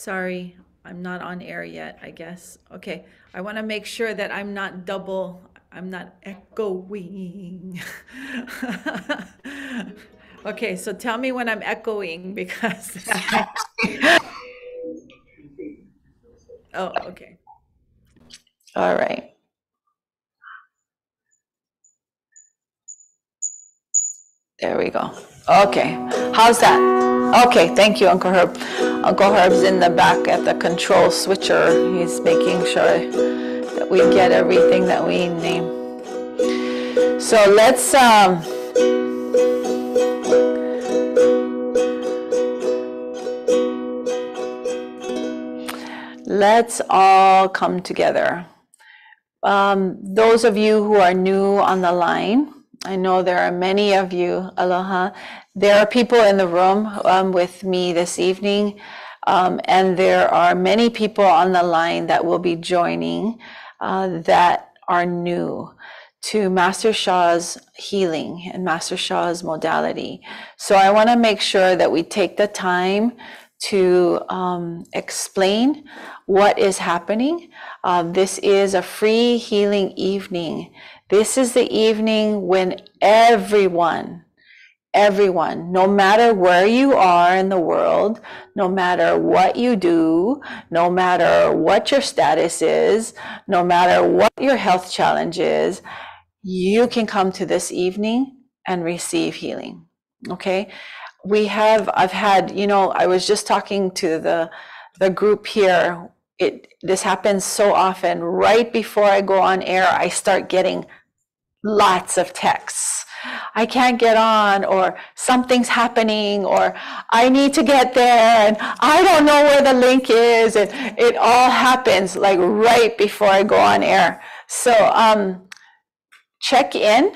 Sorry, I'm not on air yet, I guess. Okay, I want to make sure that I'm not double, I'm not echoing. Okay, so tell me when I'm echoing because, oh, okay. All right. There we go. Okay. How's that? Okay, thank you, Uncle Herb. Uncle Herb's in the back at the control switcher. He's making sure that we get everything that we need. So let's um let's all come together. Um, those of you who are new on the line, I know there are many of you, aloha. There are people in the room um, with me this evening, um, and there are many people on the line that will be joining uh, that are new to Master Sha's healing and Master Sha's modality. So I want to make sure that we take the time to um, explain what is happening. Um, this is a free healing evening. This is the evening when everyone, everyone, no matter where you are in the world, no matter what you do, no matter what your status is, no matter what your health challenge is, you can come to this evening and receive healing. Okay. We have, I've had, you know, I was just talking to the, the group here. It, this happens so often. Right before I go on air, I start getting lots of texts. I can't get on, or something's happening, or I need to get there, and I don't know where the link is. And it all happens like right before I go on air. So, um, check in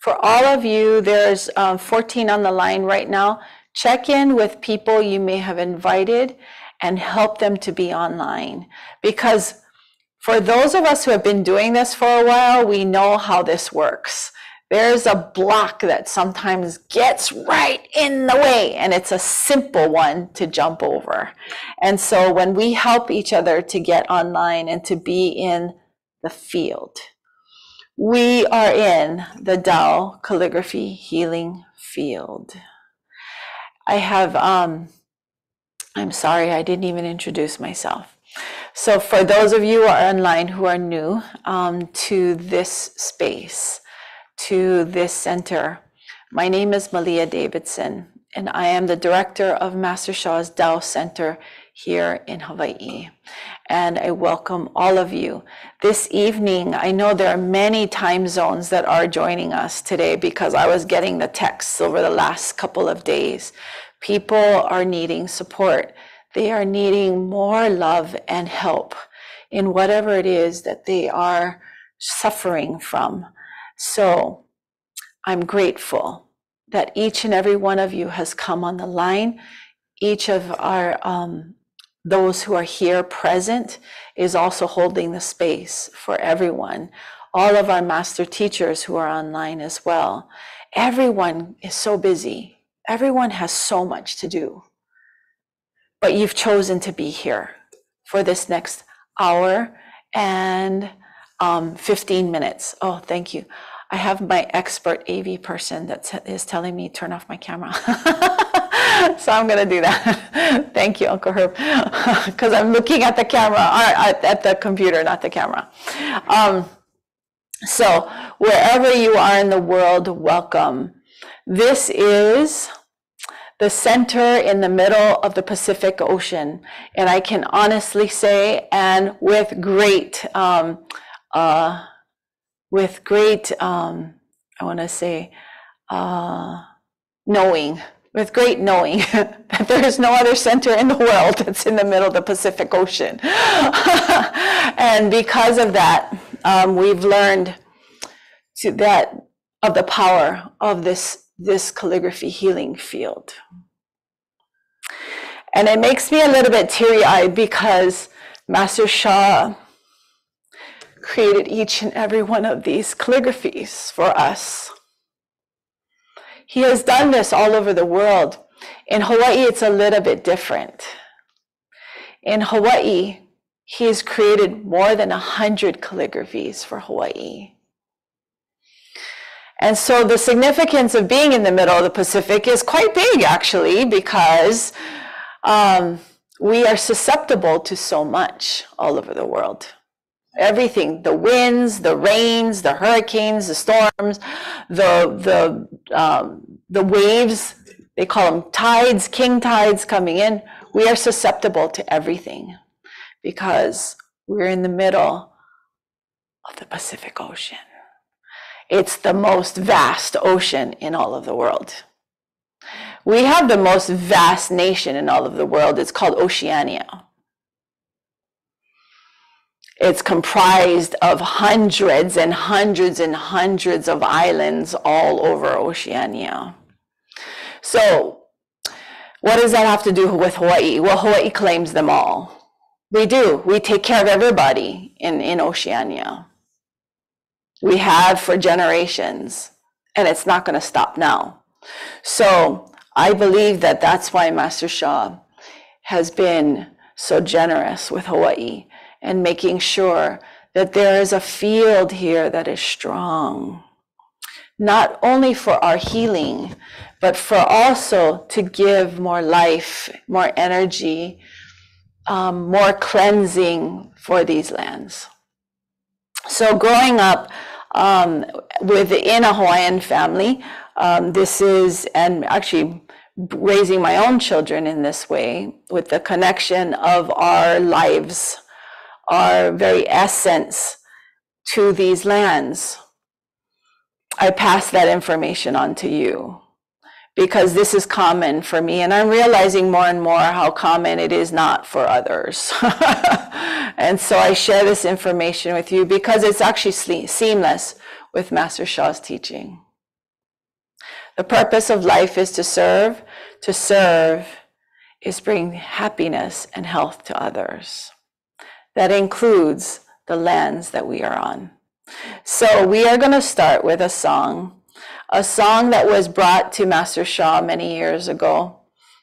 for all of you. There's um, 14 on the line right now. Check in with people you may have invited and help them to be online. Because for those of us who have been doing this for a while, we know how this works. There's a block that sometimes gets right in the way, and it's a simple one to jump over. And so when we help each other to get online and to be in the field, we are in the Tao calligraphy healing field. I have, um, I'm sorry, I didn't even introduce myself. So, for those of you who are online who are new um, to this space, to this center, my name is Malia Davidson, and I am the director of Master Sha's Tao Center here in Hawaii. And I welcome all of you. This evening, I know there are many time zones that are joining us today because I was getting the texts over the last couple of days. People are needing support, they are needing more love and help in whatever it is that they are suffering from. So I'm grateful that each and every one of you has come on the line. Each of our um, those who are here present is also holding the space for everyone. All of our master teachers who are online as well. Everyone is so busy. Everyone has so much to do. But you've chosen to be here for this next hour and um, 15 minutes. Oh, thank you. I have my expert AV person that is telling me turn off my camera. so I'm going to do that. Thank you, Uncle Herb, because I'm looking at the camera, uh, at the computer, not the camera. Um, so wherever you are in the world, welcome. This is the center in the middle of the Pacific Ocean. And I can honestly say, and with great, um, uh, with great, um, I want to say, uh, knowing with great knowing that there is no other center in the world that's in the middle of the Pacific Ocean. and because of that, um, we've learned to that of the power of this, this calligraphy healing field. And it makes me a little bit teary eyed because Master Sha created each and every one of these calligraphies for us he has done this all over the world. In Hawaii, it's a little bit different. In Hawaii, he has created more than a hundred calligraphies for Hawaii. And so the significance of being in the middle of the Pacific is quite big, actually, because um, we are susceptible to so much all over the world. Everything the winds, the rains, the hurricanes, the storms, the, the, um, the waves, they call them tides, king tides coming in. We are susceptible to everything because we're in the middle of the Pacific Ocean. It's the most vast ocean in all of the world. We have the most vast nation in all of the world. It's called Oceania. It's comprised of hundreds and hundreds and hundreds of islands all over Oceania. So, what does that have to do with Hawaii? Well, Hawaii claims them all. We do. We take care of everybody in, in Oceania. We have for generations, and it's not going to stop now. So I believe that that's why Master Sha has been so generous with Hawaii and making sure that there is a field here that is strong, not only for our healing, but for also to give more life, more energy, um, more cleansing for these lands. So growing up um, within a Hawaiian family, um, this is, and actually raising my own children in this way, with the connection of our lives, our very essence to these lands. I pass that information on to you because this is common for me. And I'm realizing more and more how common it is not for others. and so I share this information with you because it's actually seamless with Master Sha's teaching. The purpose of life is to serve. To serve is bring happiness and health to others. That includes the lands that we are on. So we are going to start with a song a song that was brought to Master Sha many years ago.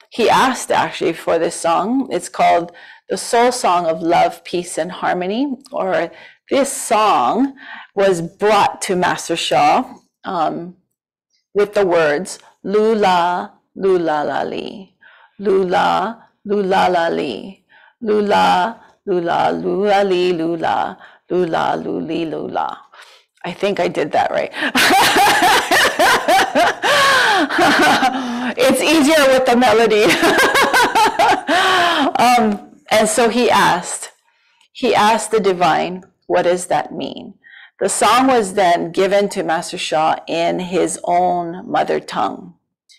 He asked actually for this song. It's called the Soul Song of Love, Peace, and Harmony, or this song was brought to Master Sha um, with the words Lula, Lula la li, Lula, Lula la li, Lula, Lula, Lula li, Lula, Lula, Luli, Lula. I think I did that right. it's easier with the melody. um, and so he asked, he asked the divine, what does that mean? The song was then given to Master Sha in his own mother tongue,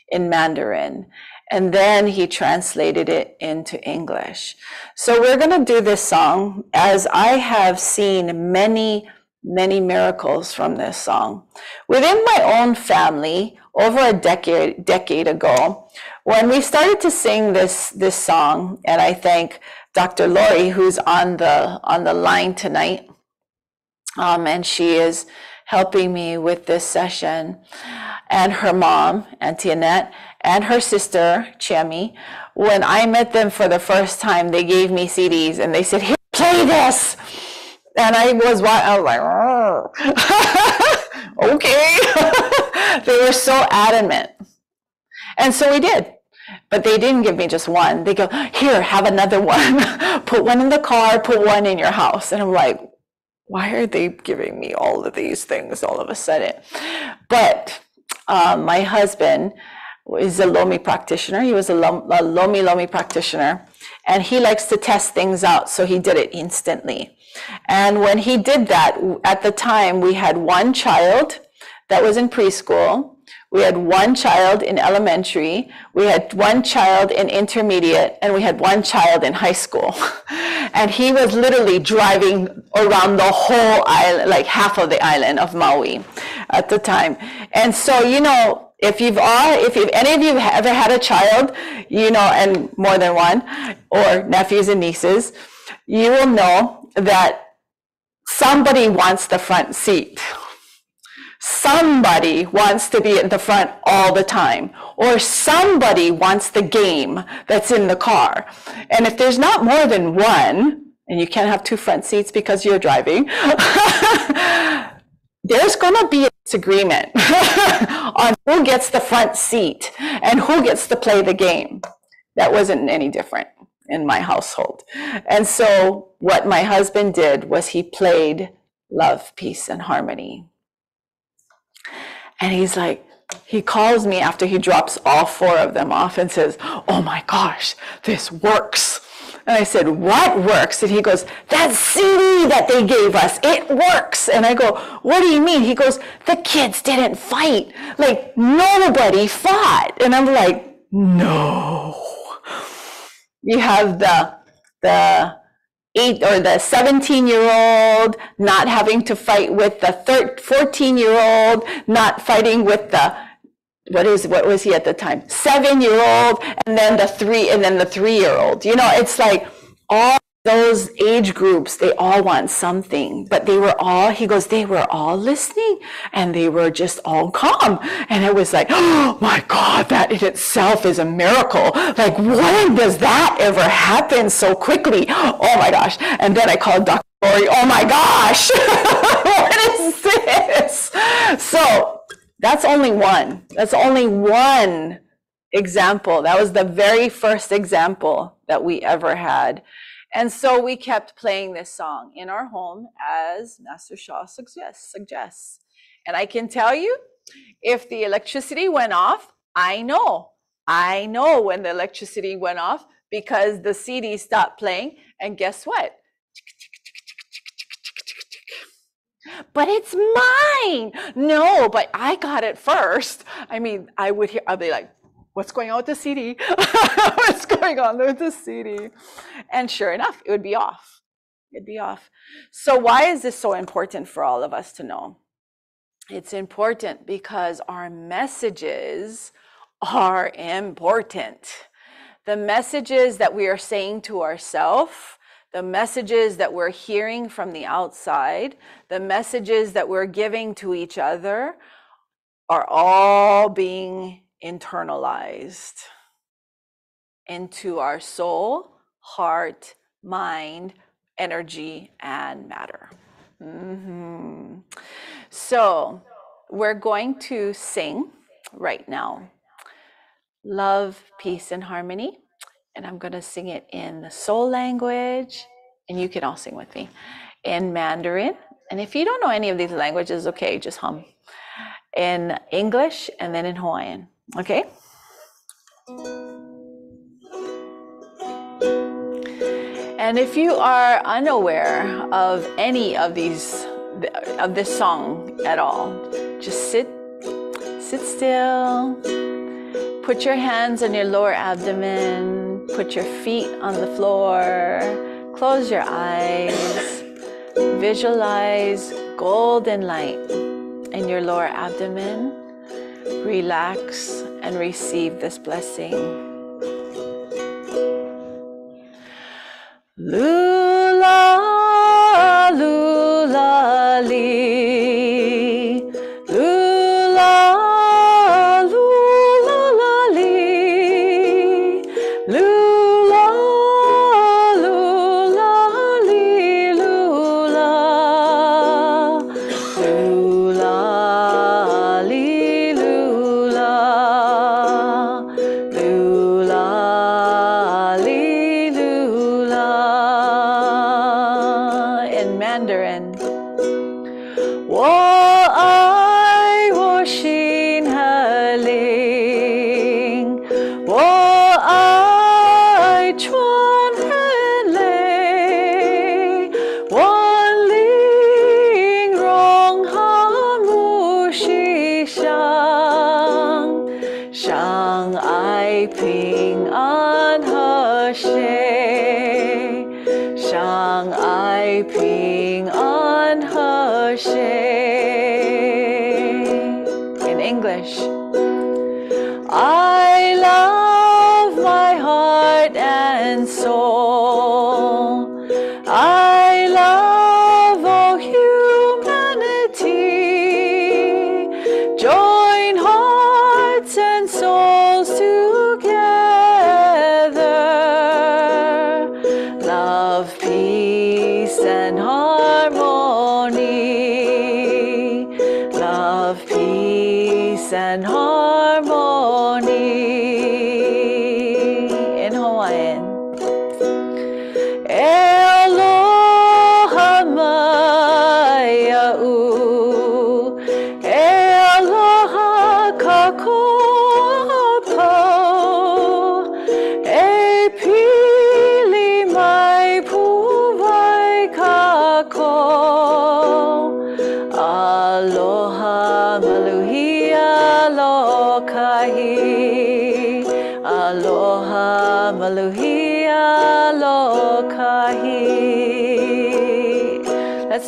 in Mandarin. And then he translated it into English. So we're going to do this song as I have seen many many miracles from this song. Within my own family, over a decade decade ago, when we started to sing this this song, and I thank Dr. Lori, who's on the on the line tonight, um, and she is helping me with this session, and her mom, Auntie Annette, and her sister, Chami. When I met them for the first time, they gave me CDs and they said, Here, play this and I was I was like, okay. they were so adamant. And so we did. But they didn't give me just one. They go, here, have another one. put one in the car, put one in your house. And I'm like, why are they giving me all of these things all of a sudden? But um, my husband is a Lomi practitioner. He was a, a Lomi Lomi practitioner. And he likes to test things out. So he did it instantly. And when he did that, at the time, we had one child that was in preschool. We had one child in elementary. We had one child in intermediate, and we had one child in high school. and he was literally driving around the whole island, like half of the island of Maui at the time. And so, you know, if you've all, if you've, any of you have ever had a child, you know, and more than one, or nephews and nieces, you will know that somebody wants the front seat. somebody wants to be at the front all the time, or somebody wants the game that's in the car. And if there's not more than one, and you can't have two front seats because you're driving, there's going to be a disagreement on who gets the front seat and who gets to play the game. That wasn't any different in my household. And so, what my husband did was he played love, peace, and harmony. And he's like, he calls me after he drops all four of them off and says, Oh my gosh, this works. And I said, What works? And he goes, That CD that they gave us, it works. And I go, What do you mean? He goes, The kids didn't fight. Like, nobody fought. And I'm like, No. You have the, the, eight or the 17 year old not having to fight with the 14 year old not fighting with the what is what was he at the time? Seven year old and then the three and then the three year old you know it's like all those age groups they all want something but they were all he goes they were all listening and they were just all calm. And it was like oh my god that in itself is a miracle. Like when does that ever happen so quickly? Oh my gosh. And then i called dr Lori, oh my gosh what is this? So that's only one. That's only one example. That was the very first example that we ever had and so we kept playing this song in our home as Master Sha suggests, suggests. And I can tell you, if the electricity went off, I know. I know when the electricity went off because the CD stopped playing. And guess what? But it's mine. No, but I got it first. I mean, I would hear, I'd be like, what's going on with the CD? what's going on with the CD? And sure enough, it would be off. It'd be off. So, why is this so important for all of us to know? It's important because our messages are important. The messages that we are saying to ourselves, the messages that we're hearing from the outside, the messages that we're giving to each other are all being internalized into our soul, heart, mind, energy, and matter. Mm-hmm. So, we're going to sing right now love, peace, and harmony. And I'm going to sing it in the soul language, and you can all sing with me in Mandarin. And if you don't know any of these languages, okay, just hum in English and then in Hawaiian. Okay? And if you are unaware of any of these of this song at all, just sit sit still. Put your hands on your lower abdomen, put your feet on the floor, close your eyes. Visualize golden light in your lower abdomen relax and receive this blessing. Lula, lula. Mandarin.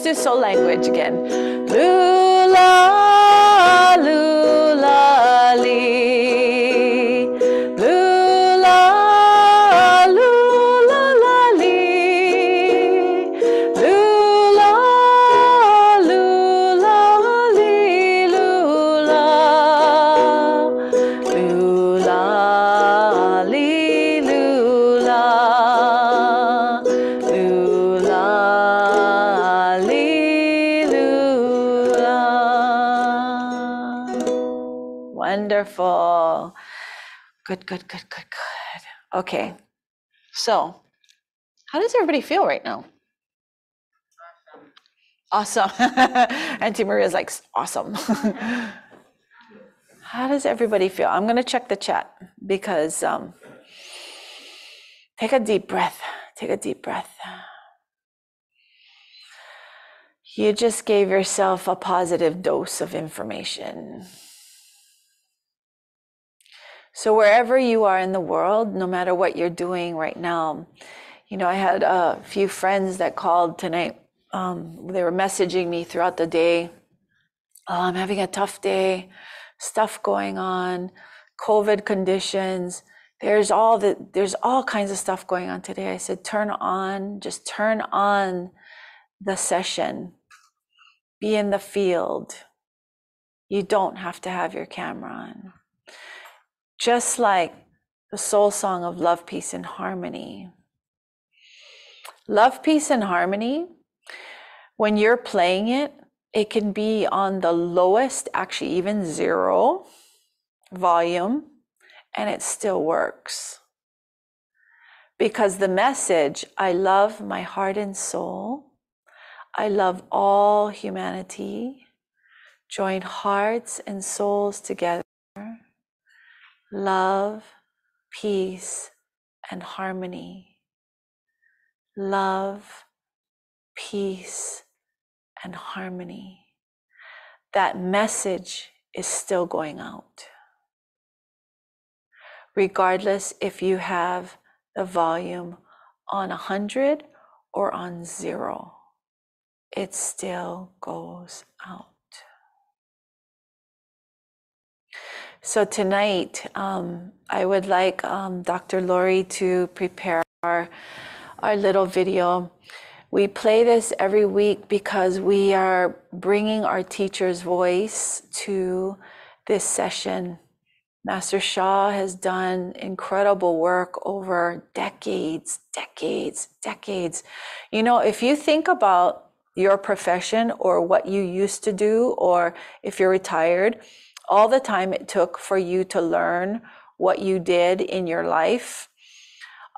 Do soul language Good, good, good, good, good. Okay. So, how does everybody feel right now? Awesome. Auntie Maria's like, awesome. How does everybody feel? I'm going to check the chat because um, take a deep breath. Take a deep breath. You just gave yourself a positive dose of information. So, wherever you are in the world, no matter what you're doing right now, you know, I had a few friends that called tonight. Um, they were messaging me throughout the day. Oh, I'm having a tough day, stuff going on, COVID conditions. There's all the there's all kinds of stuff going on today. I said, turn on, just turn on the session. Be in the field. You don't have to have your camera on. Just like the soul song of love, peace, and harmony. Love, peace, and harmony, when you're playing it, it can be on the lowest, actually, even zero volume, and it still works. Because the message, I love my heart and soul, I love all humanity, join hearts and souls together, love, peace, and harmony. Love, peace, and harmony. That message is still going out. Regardless if you have the volume on 100 or on zero, it still goes out. So tonight, um, I would like um, Dr. Lori to prepare our, our little video. We play this every week because we are bringing our teacher's voice to this session. Master Sha has done incredible work over decades, decades, decades. You know, if you think about your profession or what you used to do, or if you're retired, all the time it took for you to learn what you did in your life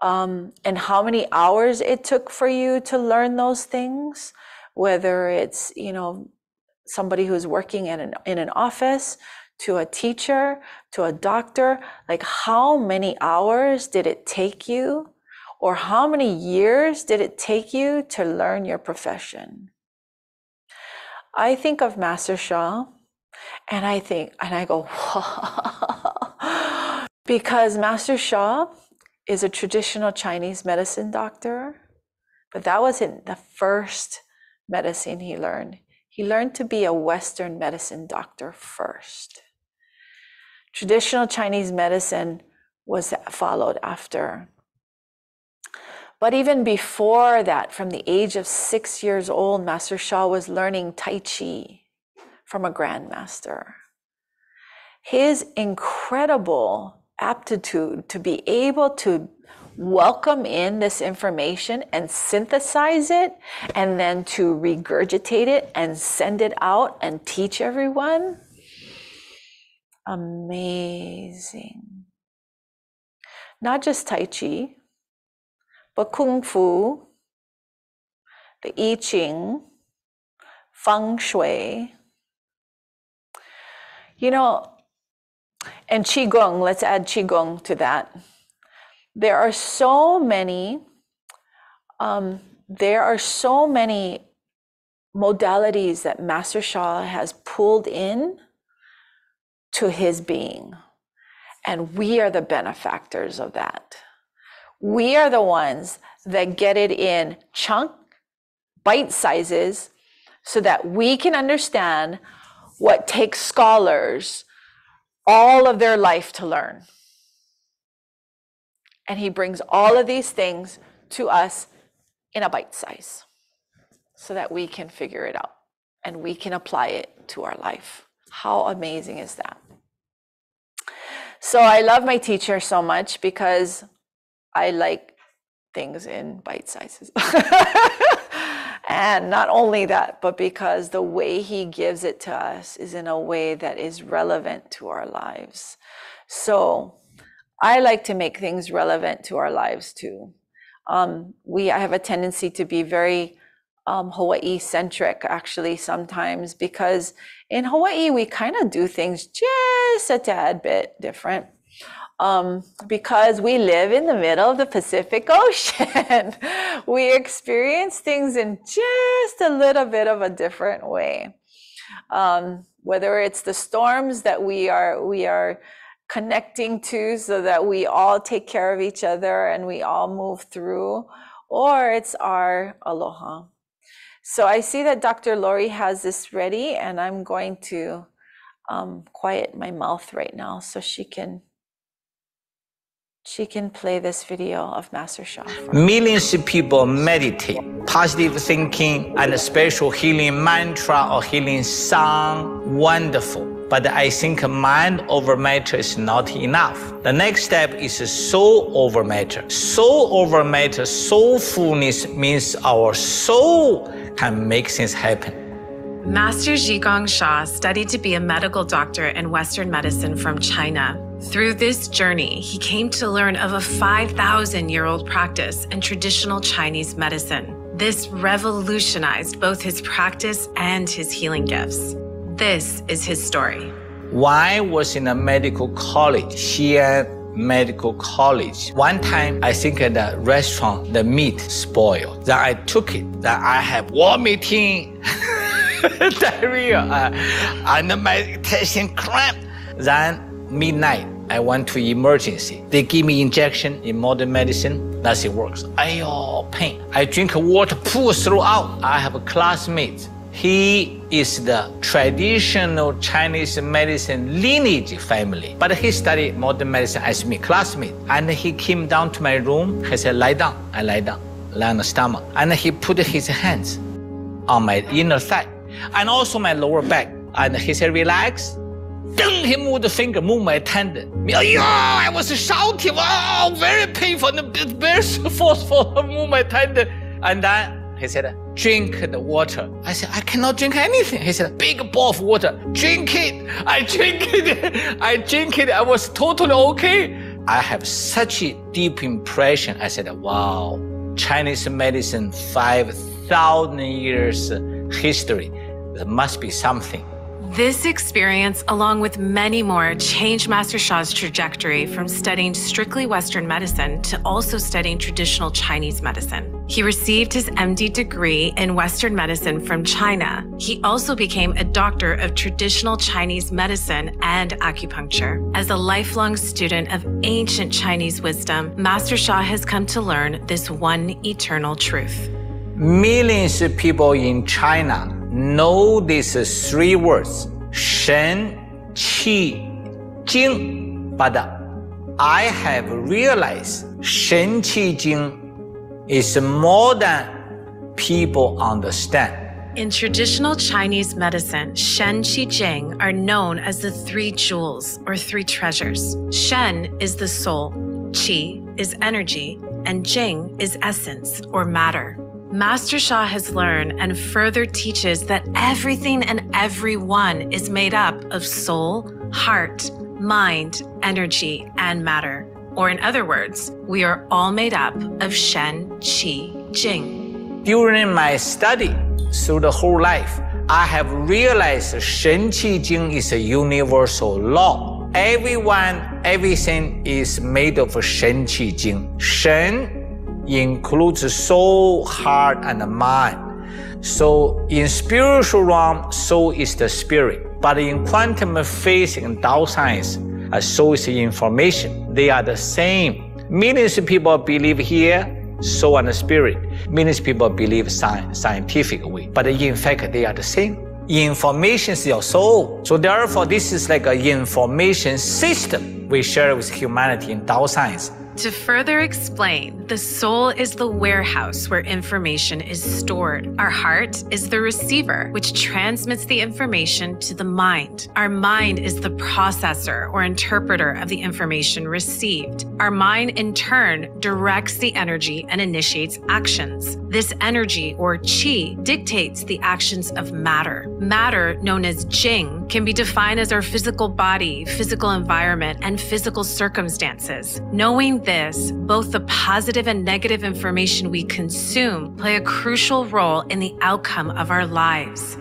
um, and how many hours it took for you to learn those things whether it's you know somebody who's working in an, in an office to a teacher to a doctor like how many hours did it take you or how many years did it take you to learn your profession? I think of master Sha and I think, and I go, because Master Sha is a traditional Chinese medicine doctor, but that wasn't the first medicine he learned. He learned to be a Western medicine doctor first. Traditional Chinese medicine was followed after. But even before that, from the age of six years old, Master Sha was learning Tai Chi from a grandmaster. His incredible aptitude to be able to welcome in this information and synthesize it and then to regurgitate it and send it out and teach everyone. Amazing. Not just Tai Chi, but Kung Fu, the I Ching, Feng Shui. You know, and Qigong, let's add Qigong to that. There are so many, um, there are so many modalities that Master Sha has pulled in to his being. And we are the benefactors of that. We are the ones that get it in chunk, bite sizes, so that we can understand what takes scholars all of their life to learn. And he brings all of these things to us in a bite size so that we can figure it out and we can apply it to our life. How amazing is that? So I love my teacher so much because I like things in bite sizes. and not only that, but because the way he gives it to us is in a way that is relevant to our lives. So I like to make things relevant to our lives too. Um, we I have a tendency to be very um, Hawaii centric actually sometimes because in Hawaii we kind of do things just a tad bit different um, because we live in the middle of the Pacific Ocean. we experience things in just a little bit of a different way. Um, whether it's the storms that we are we are connecting to so that we all take care of each other and we all move through, or it's our aloha. So I see that Dr. Lori has this ready, and I'm going to um, quiet my mouth right now so she can she can play this video of Master Sha. Millions of people meditate, positive thinking, and a special healing mantra or healing song. Wonderful. But I think mind over matter is not enough. The next step is soul over matter. Soul over matter, soulfulness means our soul can make things happen. Master Zhi Gang Sha studied to be a medical doctor in Western medicine from China. Through this journey, he came to learn of a 5,000 year old practice in traditional Chinese medicine. This revolutionized both his practice and his healing gifts. This is his story. I was in a medical college, Xi'an Medical College, one time I think at the restaurant the meat spoiled. Then I took it. Then I have vomiting, diarrhea, uh, and my testing cramp. Then midnight, I went to emergency. They give me injection in modern medicine. Nothing works. Ayo, pain. I drink water, pull throughout. I have a classmate. He is the traditional Chinese medicine lineage family, but he studied modern medicine as me, classmate. And he came down to my room. He said, lie down. I lie down, lie on the stomach. And he put his hands on my inner thigh and also my lower back. And he said, relax. Then he moved the finger, moved my tendon. Yeah, I was shouting, wow, very painful, very forceful, move my tendon. And then he said, drink the water. I said, I cannot drink anything. He said, big bowl of water, drink it. I drink it. I drink it. I was totally okay. I have such a deep impression. I said, wow, Chinese medicine, 5,000 years history. There must be something. This experience, along with many more, changed Master Sha's trajectory from studying strictly Western medicine to also studying traditional Chinese medicine. He received his MD degree in Western medicine from China. He also became a doctor of traditional Chinese medicine and acupuncture. As a lifelong student of ancient Chinese wisdom, Master Sha has come to learn this one eternal truth. Millions of people in China know these three words, Shen, Qi, Jing. But I have realized Shen, Qi, Jing is more than people understand. In traditional Chinese medicine, Shen, Qi, Jing are known as the three jewels or three treasures. Shen is the soul, Qi is energy and Jing is essence or matter. Master Sha has learned and further teaches that everything and everyone is made up of soul, heart, mind, energy, and matter. Or, in other words, we are all made up of Shen, Qi, Jing. During my study through the whole life, I have realized Shen Qi Jing is a universal law. Everyone, everything is made of Shen Qi Jing. Shen includes soul, heart, and mind. So in spiritual realm, soul is the spirit. But in quantum physics and Tao science, uh, a soul is information. They are the same. Millions of people believe here, soul and spirit. Millions of people believe sci- scientific way. But in fact, they are the same. Information is your soul. So therefore, this is like an information system we share with humanity in Tao science. To further explain, the soul is the warehouse where information is stored. Our heart is the receiver, which transmits the information to the mind. Our mind is the processor or interpreter of the information received. Our mind, in turn, directs the energy and initiates actions. This energy, or qi, dictates the actions of matter. Matter, known as jing, can be defined as our physical body, physical environment, and physical circumstances. Knowing this, both the positive and negative information we consume play a crucial role in the outcome of our lives.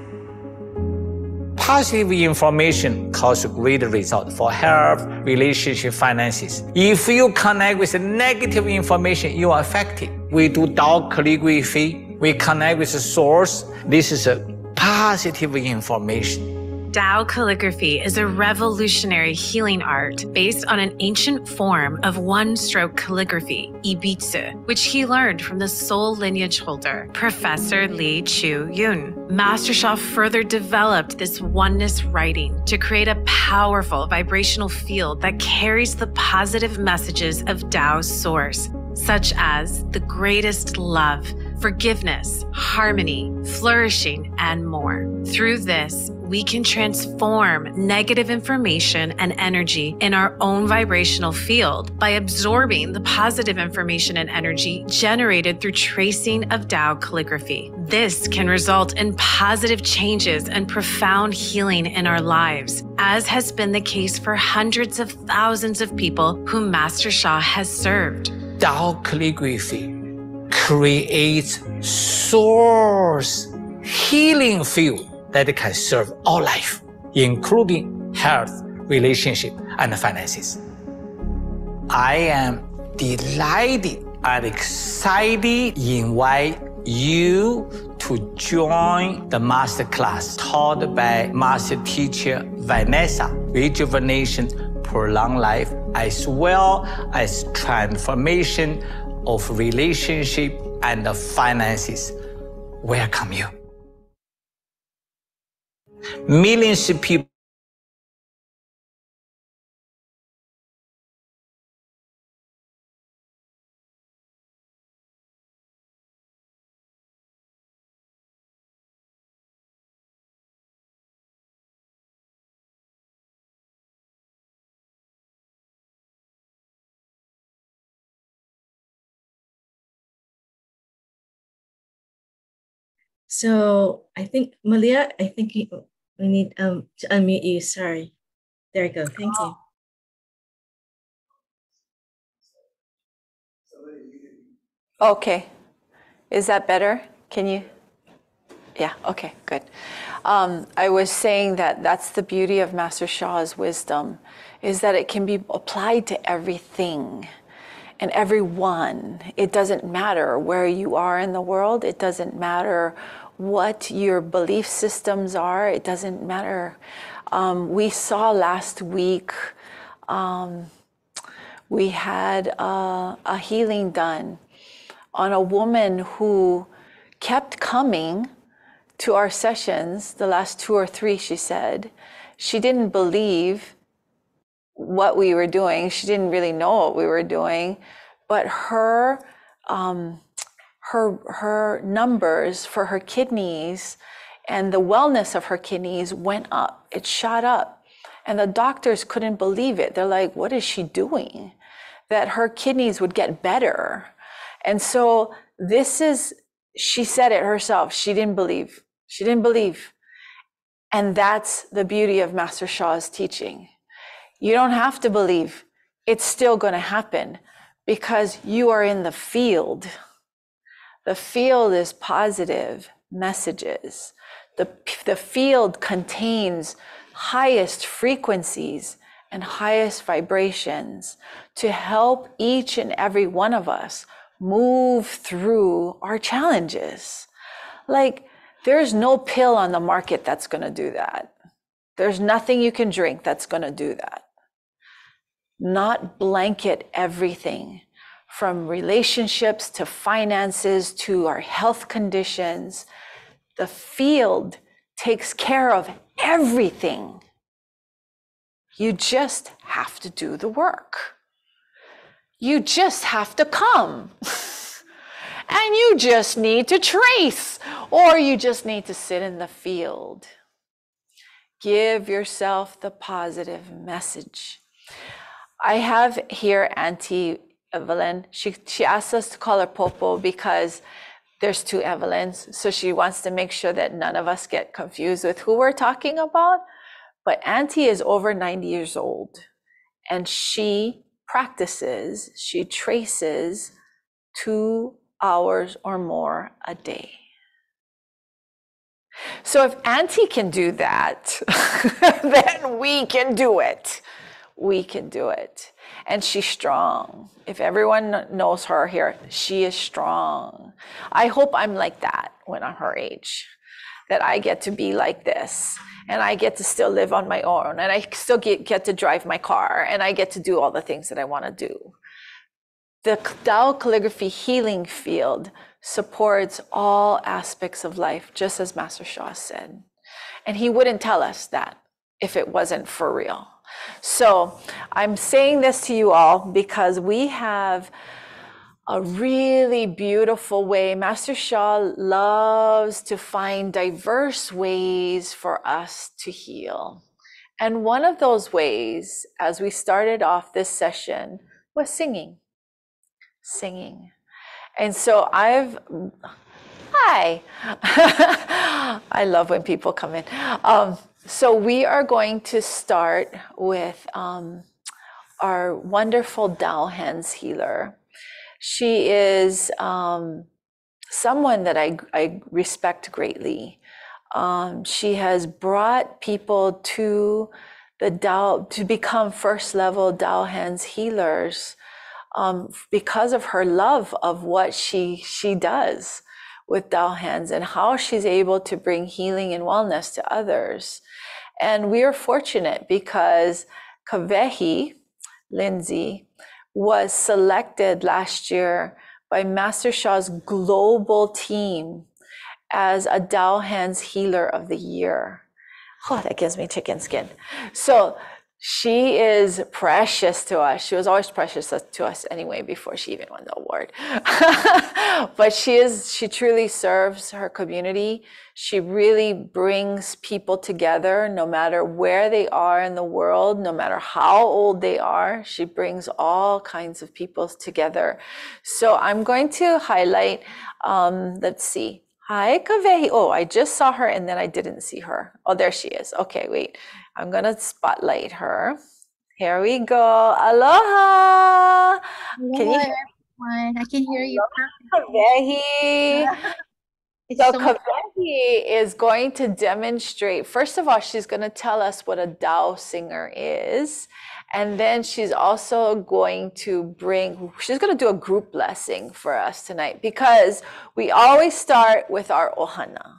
Positive information causes great result for health, relationship, finances. If you connect with negative information, you are affected. We do Tao calligraphy. We connect with the source. This is a positive information. Tao calligraphy is a revolutionary healing art based on an ancient form of one stroke calligraphy, Yi Bi Zi, which he learned from the sole lineage holder, Professor Li Qiu Yun. Master Sha further developed this oneness writing to create a powerful vibrational field that carries the positive messages of Tao's source, such as the greatest love, forgiveness, harmony, flourishing, and more. Through this, we can transform negative information and energy in our own vibrational field by absorbing the positive information and energy generated through tracing of Tao calligraphy. This can result in positive changes and profound healing in our lives, as has been the case for hundreds of thousands of people whom Master Sha has served. Tao calligraphy creates source healing field that can serve all life, including health, relationship, and finances. I am delighted and excited invite you to join the master class taught by master teacher Vanessa, Rejuvenation Prolong Life, as well as transformation of relationship and finances. Welcome you. Millions of people So I think Malia, I think you, we need um to unmute you. Sorry. There you go. Thank you. Okay. Is that better? Can you? Yeah, okay, good. Um, I was saying that that's the beauty of Master Sha's wisdom, is that it can be applied to everything and everyone. It doesn't matter where you are in the world, it doesn't matter what your belief systems are, it doesn't matter. Um, we saw last week, um, we had a, a healing done on a woman who kept coming to our sessions, the last two or three, she said. She didn't believe what we were doing. She didn't really know what we were doing, but her um, her her numbers for her kidneys and the wellness of her kidneys went up. It shot up, and the doctors couldn't believe it. They're like, "What is she doing?" that her kidneys would get better. And so this is, she said it herself. She didn't believe. She didn't believe. And that's the beauty of Master Sha's teaching. You don't have to believe. It's still going to happen because you are in the field. The field is positive messages. The, the field contains highest frequencies and highest vibrations to help each and every one of us move through our challenges. Like, there's no pill on the market that's going to do that. There's nothing you can drink that's going to do that. Not blanket everything from relationships to finances to our health conditions. The field takes care of everything. You just have to do the work. You just have to come. and you just need to trace, or you just need to sit in the field. Give yourself the positive message. I have here Auntie Evelyn. She, she asked us to call her Popo because there's two Evelyns. So she wants to make sure that none of us get confused with who we're talking about. But Auntie is over 90 years old and she practices, she traces two hours or more a day. So if Auntie can do that, then we can do it. We can do it. And she's strong. If everyone knows her here, she is strong. I hope I'm like that when I'm her age, that I get to be like this and I get to still live on my own and I still get, get to drive my car and I get to do all the things that I want to do. The Tao calligraphy healing field supports all aspects of life, just as Master Sha said. And he wouldn't tell us that if it wasn't for real. So I'm saying this to you all because we have a really beautiful way. Master Sha loves to find diverse ways for us to heal. And one of those ways, as we started off this session, was singing. Singing. And so I've, hi. I love when people come in. Um, so we are going to start with um, our wonderful Dao Hands healer. She is um, someone that I, I respect greatly. Um, she has brought people to the Dao to become first level Dao hands healers um, because of her love of what she she does with Dao hands and how she's able to bring healing and wellness to others. And we are fortunate because Kawehi, Lindsay, was selected last year by Master Sha's global team as a Dao Hands Healer of the Year. Oh, that gives me chicken skin. So she is precious to us. She was always precious to us anyway before she even won the award. but she is she truly serves her community. She really brings people together no matter where they are in the world, no matter how old they are. She brings all kinds of people together. So I'm going to highlight um, let's see. Hi, Kawehi. Oh, I just saw her and then I didn't see her. Oh, there she is. Okay, wait. I'm gonna spotlight her. Here we go. Aloha. Hello, Can you everyone. I can hear you. Kawehi? So so Kawehi is going to demonstrate. First of all, she's going to tell us what a Dao singer is. And then she's also going to bring, she's going to do a group blessing for us tonight because we always start with our ohana,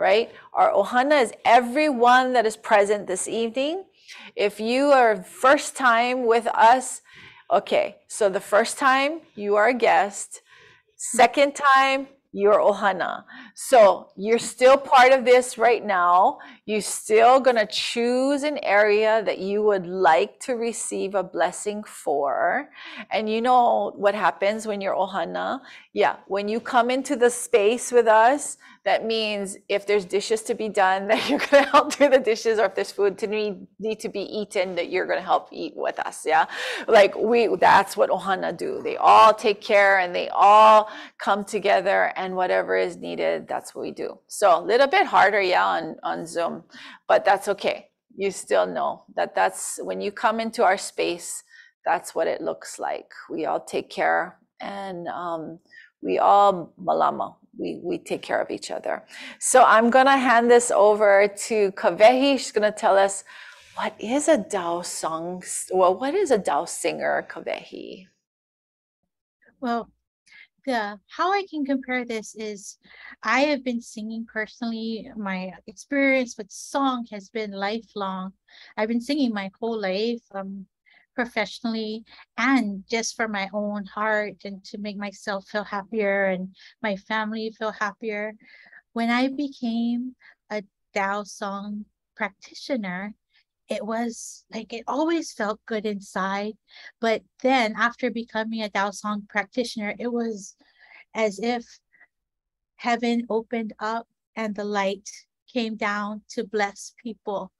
right? Our ohana is everyone that is present this evening. If you are first time with us, okay, so the first time you are a guest, second time you're ohana. So you're still part of this right now. You're still going to choose an area that you would like to receive a blessing for. And you know what happens when you're ohana? Yeah, when you come into the space with us, That means if there's dishes to be done, that you're going to help do the dishes, or if there's food to need, need to be eaten, that you're going to help eat with us. Yeah. Like we, that's what Ohana do. They all take care and they all come together, and whatever is needed, that's what we do. So a little bit harder, yeah, on, on Zoom, but that's okay. You still know that that's when you come into our space, that's what it looks like. We all take care and um, we all malama we, we take care of each other. So I'm going to hand this over to Kawehi. She's going to tell us what is a Dao song, well, what is a Dao singer, Kawehi? Well, the how I can compare this is I have been singing personally. My experience with song has been lifelong. I've been singing my whole life. Um, professionally and just for my own heart and to make myself feel happier and my family feel happier. When I became a Dao song practitioner, it was like it always felt good inside. But then after becoming a Dao song practitioner, it was as if heaven opened up and the light came down to bless people.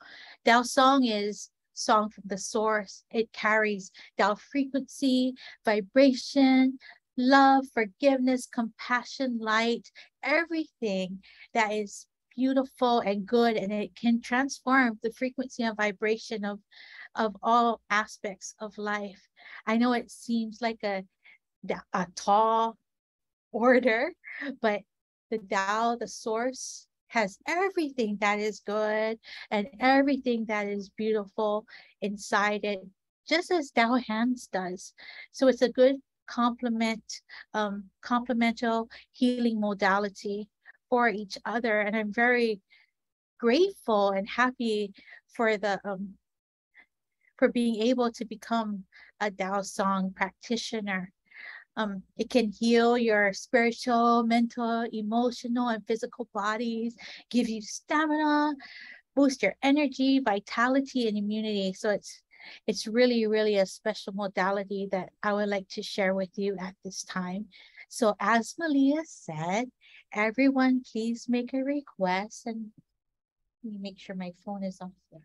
Dao song is song from the source. It carries Tao frequency, vibration, love, forgiveness, compassion, light, everything that is beautiful and good and it can transform the frequency and vibration of of all aspects of life i know it seems like a a tall order but the Tao, the source has everything that is good and everything that is beautiful inside it, just as Dao Hands does. So it's a good complement, um, complemental healing modality for each other. And I'm very grateful and happy for the um, for being able to become a Dao Song practitioner. Um, it can heal your spiritual, mental, emotional, and physical bodies, give you stamina, boost your energy, vitality, and immunity. So it's it's really, really a special modality that I would like to share with you at this time. So as Malia said, everyone please make a request and let me make sure my phone is off there.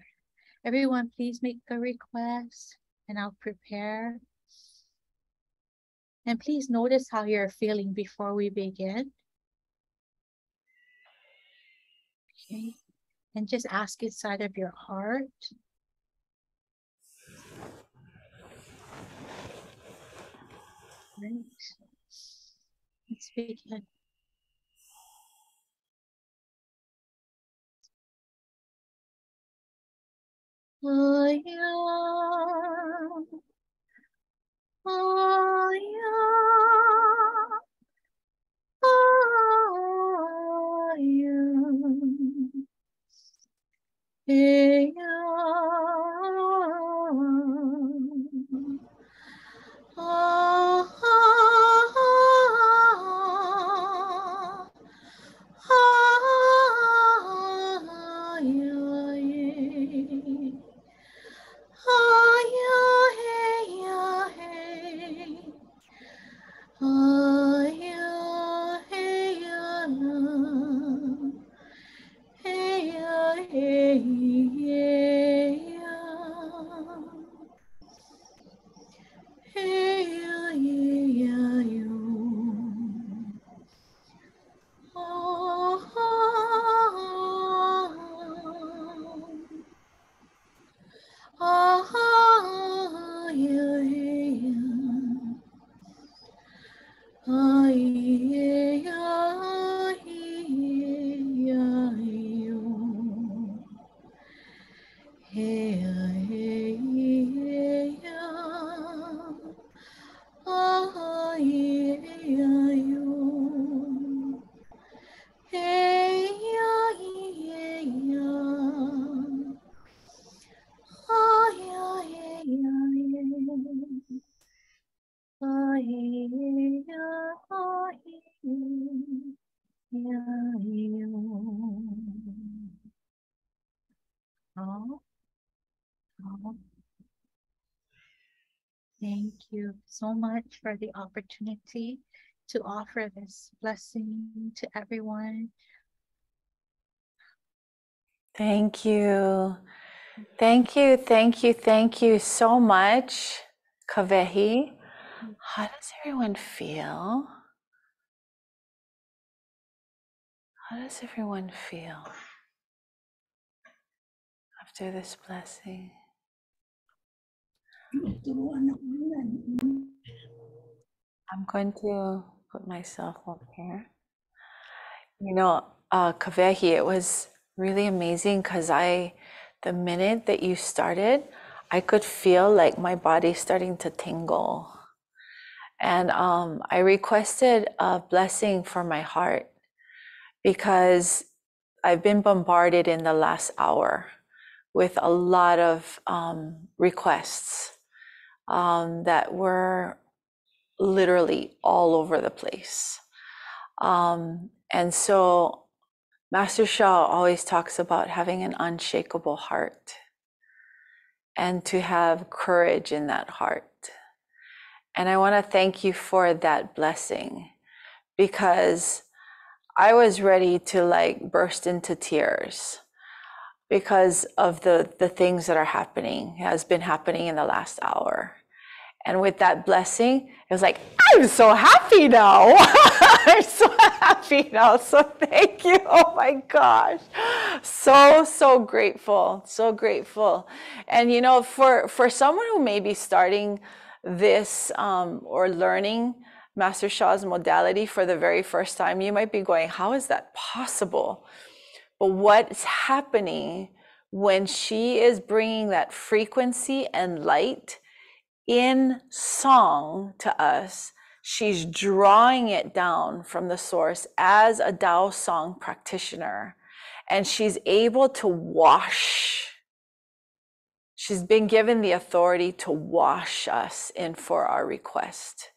Everyone please make a request and I'll prepare and please notice how you're feeling before we begin. Okay. And just ask inside of your heart. Right. Let's begin. Oh, yeah. Oh, much for the opportunity to offer this blessing to everyone Thank you. Thank you, thank you, thank you so much, Kawehi. How does everyone feel? How does everyone feel after this blessing? I'm going to put myself up here. You know, uh, Kawehi, it was really amazing because I, the minute that you started, I could feel like my body starting to tingle. And um, I requested a blessing for my heart because I've been bombarded in the last hour with a lot of um, requests um, that were literally all over the place. Um, and so Master Sha always talks about having an unshakable heart and to have courage in that heart. And I want to thank you for that blessing because I was ready to like burst into tears because of the the things that are happening has been happening in the last hour and with that blessing it was like i'm so happy now. I'm so happy now. So thank you. Oh my gosh. So so grateful. So grateful. And you know for for someone who may be starting this um, or learning master sha's modality for the very first time you might be going how is that possible? But what's happening when she is bringing that frequency and light in song to us, she's drawing it down from the source as a Tao song practitioner. And she's able to wash. She's been given the authority to wash us in for our request.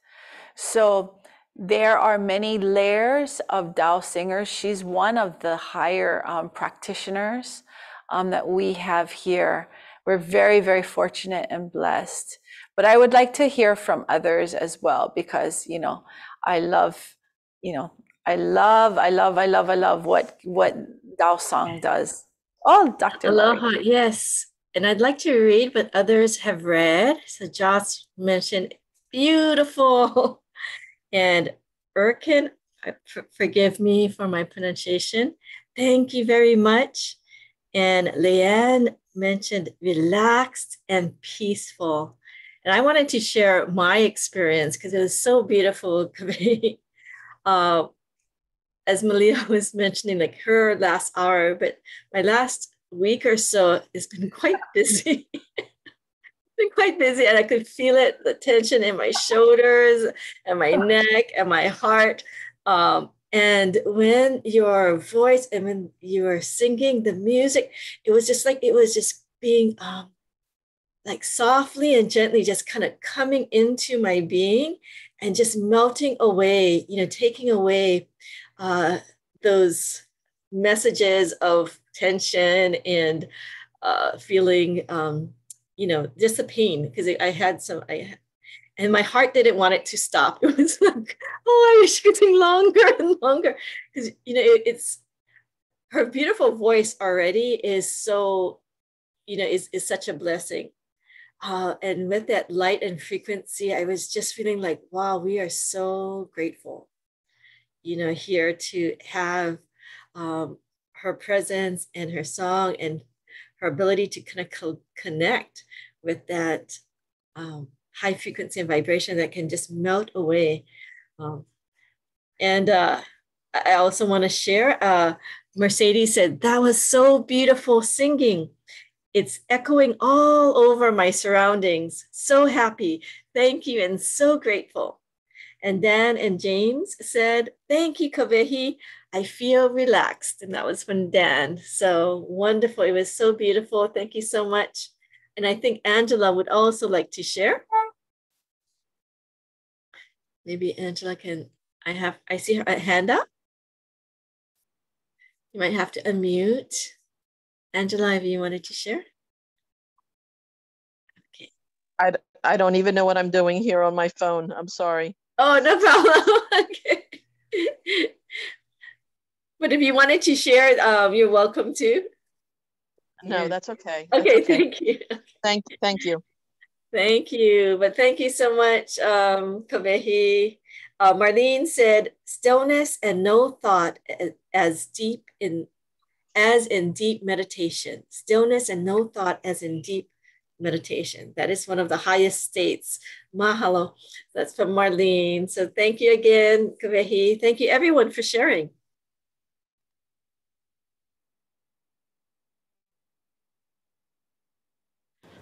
So there are many layers of Tao singers. She's one of the higher um, practitioners um, that we have here. We're very, very fortunate and blessed. But I would like to hear from others as well because, you know, I love, you know, I love, I love, I love, I love what what Dao Song does. Oh, Dr. Aloha, Laurie. yes. And I'd like to read what others have read. So Joss mentioned beautiful. And Erkin, uh, forgive me for my pronunciation. Thank you very much. And Leanne mentioned relaxed and peaceful. And I wanted to share my experience because it was so beautiful. uh, as Malia was mentioning, like her last hour, but my last week or so has been quite busy been quite busy and I could feel it, the tension in my shoulders and my neck and my heart. Um, and when your voice and when you were singing the music, it was just like it was just being um, like softly and gently just kind of coming into my being and just melting away, you know, taking away uh, those messages of tension and uh, feeling um, you know, just the pain because I had some, I, and my heart didn't want it to stop. It was like, oh, I getting longer and longer because you know it, it's her beautiful voice already is so, you know, is is such a blessing. Uh, and with that light and frequency, I was just feeling like, wow, we are so grateful, you know, here to have um, her presence and her song and her ability to kind of co- connect with that um, high frequency and vibration that can just melt away. Um, and uh, I also want to share uh, Mercedes said, That was so beautiful singing. It's echoing all over my surroundings. So happy. Thank you and so grateful. And Dan and James said, Thank you, Kawehi. I feel relaxed. And that was from Dan. So wonderful. It was so beautiful. Thank you so much. And I think Angela would also like to share. Maybe Angela can, I have, I see her uh, hand up. You might have to unmute. Angela, if you wanted to share. Okay. I, I don't even know what I'm doing here on my phone. I'm sorry. Oh, no problem. okay. But if you wanted to share, um, you're welcome to. No, that's okay. That's Okay, thank you. Thank, thank you. Thank you. But thank you so much, um, Kawehi. Uh, Marlene said, stillness and no thought as deep in as in deep meditation. Stillness and no thought as in deep meditation. That is one of the highest states. Mahalo. That's from Marlene. So thank you again, Kawehi. Thank you everyone for sharing.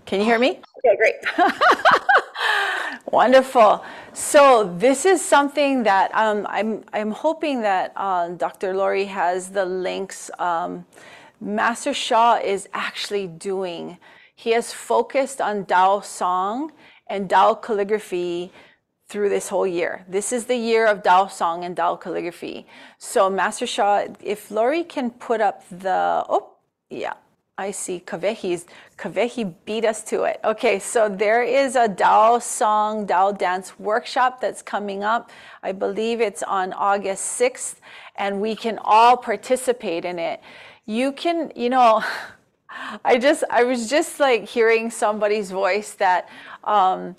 Can you hear me? Okay, great. Wonderful. So this is something that um, I'm I'm hoping that uh, Dr. Lori has the links. Um, Master Sha is actually doing. He has focused on Dao song and Dao calligraphy through this whole year. This is the year of Dao song and Dao calligraphy. So Master Sha, if Lori can put up the oh yeah. I see Kawehi's. Kawehi beat us to it. Okay, so there is a Dao song, Dao dance workshop that's coming up. I believe it's on August 6th, and we can all participate in it. You can, you know, I just, I was just like hearing somebody's voice that um,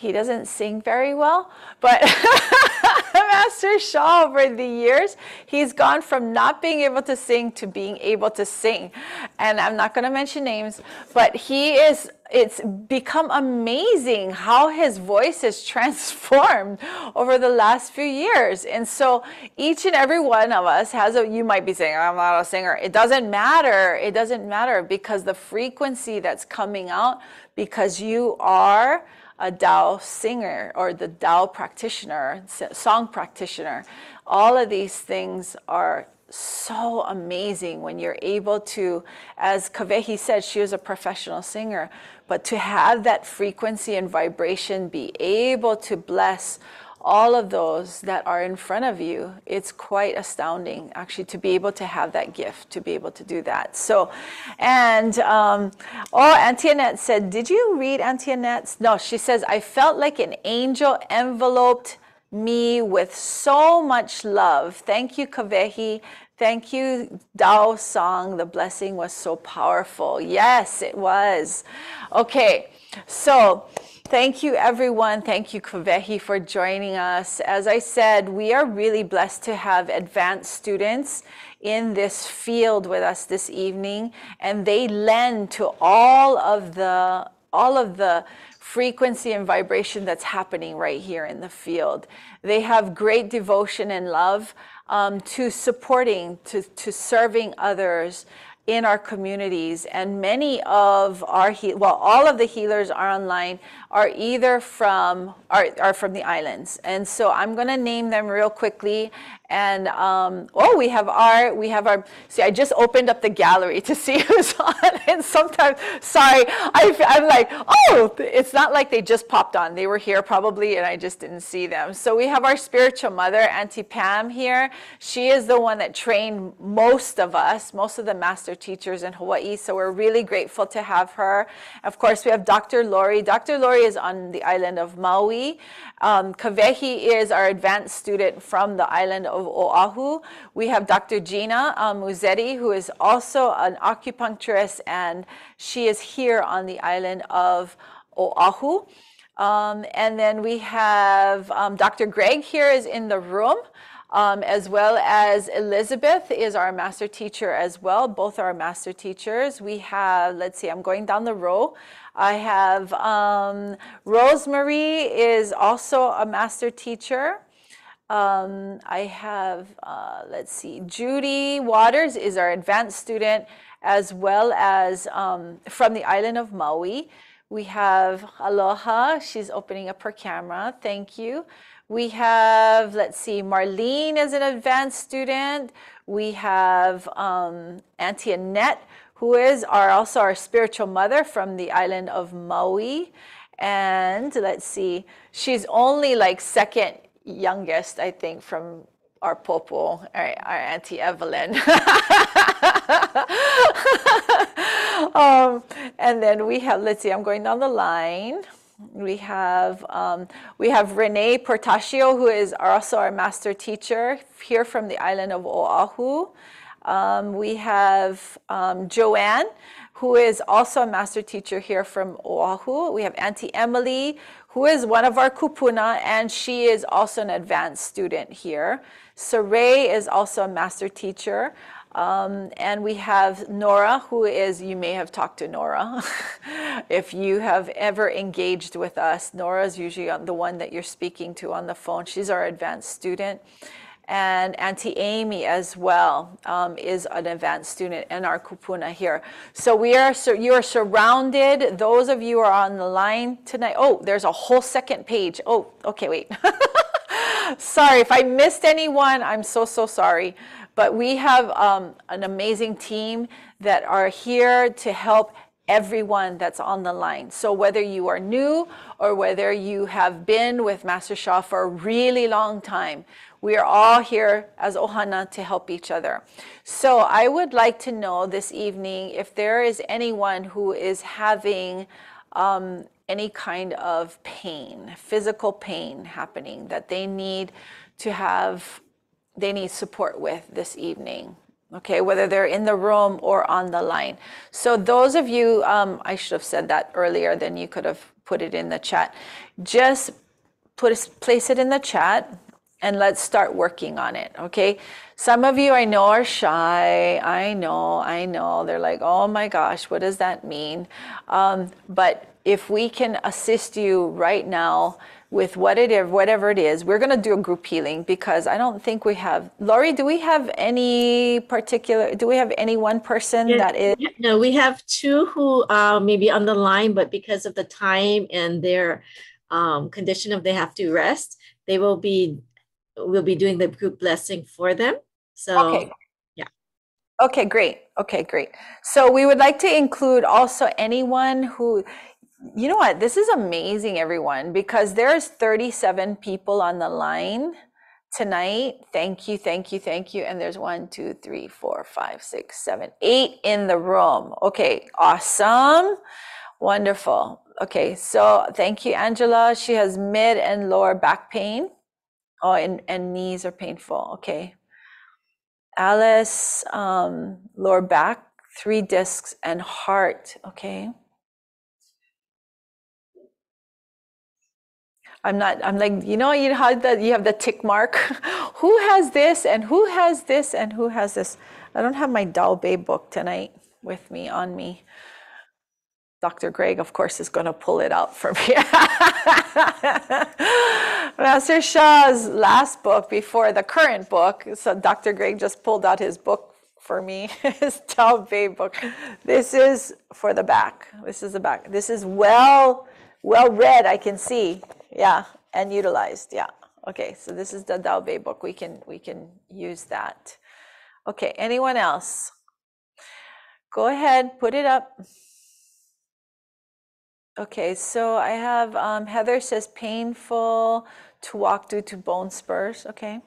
he doesn't sing very well, but Master Sha over the years, he's gone from not being able to sing to being able to sing. And I'm not going to mention names, but he is it's become amazing how his voice has transformed over the last few years. And so each and every one of us has a, you might be saying, I'm not a singer. It doesn't matter. It doesn't matter because the frequency that's coming out, because you are a Tao singer or the Tao practitioner, song practitioner. All of these things are so amazing when you're able to, as Kawehi said, she was a professional singer, but to have that frequency and vibration be able to bless all of those that are in front of you, it's quite astounding actually to be able to have that gift, to be able to do that. So, and um, oh, Auntie Annette said, Did you read Auntie Annette's? No, she says, I felt like an angel enveloped me with so much love. Thank you, Kawehi. Thank you, Dao Song. The blessing was so powerful. Yes, it was. Okay, so Thank you, everyone. Thank you, Kawehi, for joining us. As I said, we are really blessed to have advanced students in this field with us this evening, and they lend to all of the all of the frequency and vibration that's happening right here in the field. They have great devotion and love um, to supporting, to, to serving others in our communities and many of our well all of the healers are online are either from are, are from the islands. And so i'm going to name them real quickly. And um, oh we have our we have our see i just opened up the gallery to see who's on. And sometimes sorry I, i'm like oh it's not like they just popped on. They were here probably and i just didn't see them. So we have our spiritual mother auntie pam here. She is the one that trained most of us most of the master teachers in hawaii. So we're really grateful to have her. Of course we have dr lori. Dr lori is on the island of maui um, kawehi is our advanced student from the island of Oahu. We have Dr. Gina um, Muzetti, who is also an acupuncturist, and she is here on the island of Oahu. Um, and then we have um, Dr. Greg here is in the room. Um, as well as Elizabeth is our master teacher as well. Both are master teachers. We have, let's see, I'm going down the row. I have um, Rosemary is also a master teacher. Um, I have, uh, let's see, Judy Waters is our advanced student, as well as um, from the island of Maui. We have Aloha, she's opening up her camera. Thank you. We have, let's see, Marlene is an advanced student. We have um, Auntie Annette, who is our, also our spiritual mother from the island of Maui. And let's see, she's only like second youngest, I think, from our popo, our, our Auntie Evelyn. um, and then we have, let's see, I'm going down the line. We have um, we have Renee Portacio, who is also our master teacher here from the island of Oahu. Um, we have um, Joanne, who is also a master teacher here from Oahu. We have Auntie Emily, who is one of our kupuna, and she is also an advanced student here. Saray is also a master teacher. Um, and we have Nora, who is, you may have talked to Nora. if you have ever engaged with us, Nora is usually the one that you're speaking to on the phone. She's our advanced student. And Auntie Amy as well um, is an advanced student in our kupuna here. So we are, so you are surrounded. Those of you are on the line tonight. Oh, there's a whole second page. Oh, okay, wait. sorry, if I missed anyone, I'm so, so sorry. But we have um, an amazing team that are here to help everyone that's on the line. So whether you are new or whether you have been with Master Sha for a really long time, we are all here as Ohana to help each other. So I would like to know this evening if there is anyone who is having um, any kind of pain, physical pain happening that they need to have, they need support with this evening. Okay, whether they're in the room or on the line. So those of you, um, I should have said that earlier, then you could have put it in the chat. Just put place it in the chat and let's start working on it. Okay. Some of you I know are shy. I know, I know. They're like, oh my gosh, what does that mean? Um, but if we can assist you right now with what it is, whatever it is, we're going to do a group healing because I don't think we have. Lori, do we have any particular? Do we have any one person Yeah, that is? No, we have two who uh, may be on the line, but because of the time and their um, condition of they have to rest, they will be we'll be doing the group blessing for them. So Okay. yeah. Okay, great. Okay, great. So we would like to include also anyone who, you know what, this is amazing, everyone, because there's 37 people on the line tonight. Thank you, thank you, thank you. And there's one, two, three, four, five, six, seven, eight in the room. Okay, awesome. Wonderful. Okay, so thank you, Angela. She has mid and lower back pain. Oh, and, and knees are painful. Okay. Alice, um, lower back, three discs, and heart. Okay. I'm not, I'm like, you know, you how that you have the tick mark? who has this and who has this and who has this? I don't have my Dao Bei book tonight with me on me. Dr. Greg, of course, is going to pull it out for me. Master Sha's last book before the current book. So Dr. Greg just pulled out his book for me, his Tao Bei book. This is for the back. This is the back. This is well, well read. I can see. Yeah, and utilized. Yeah. Okay. So this is the Tao Bei book. We can we can use that. Okay. Anyone else? Go ahead. Put it up. Okay, so I have um, Heather says painful to walk due to bone spurs. Okay.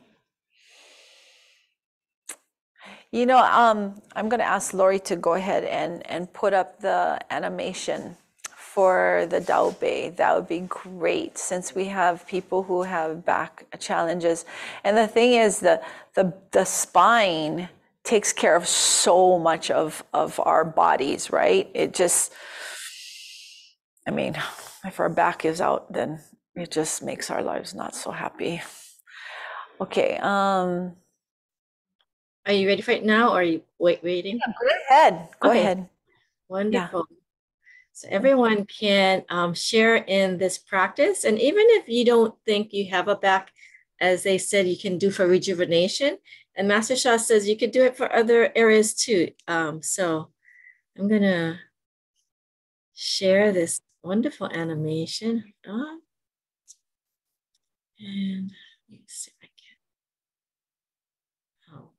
You know, um, I'm going to ask Lori to go ahead and, and put up the animation for the Dao Bei. That would be great since we have people who have back challenges. And the thing is, the, the, the spine takes care of so much of, of our bodies, right? It just, I mean, if our back is out, then it just makes our lives not so happy. Okay, um, Are you ready for it now or are you wait waiting? go ahead. Go Okay. ahead. Wonderful. So everyone can um, share in this practice. And even if you don't think you have a back, as they said, you can do for rejuvenation. And Master Sha says you could do it for other areas too. Um, so I'm going to share this wonderful animation. And let me see if I can. Oh.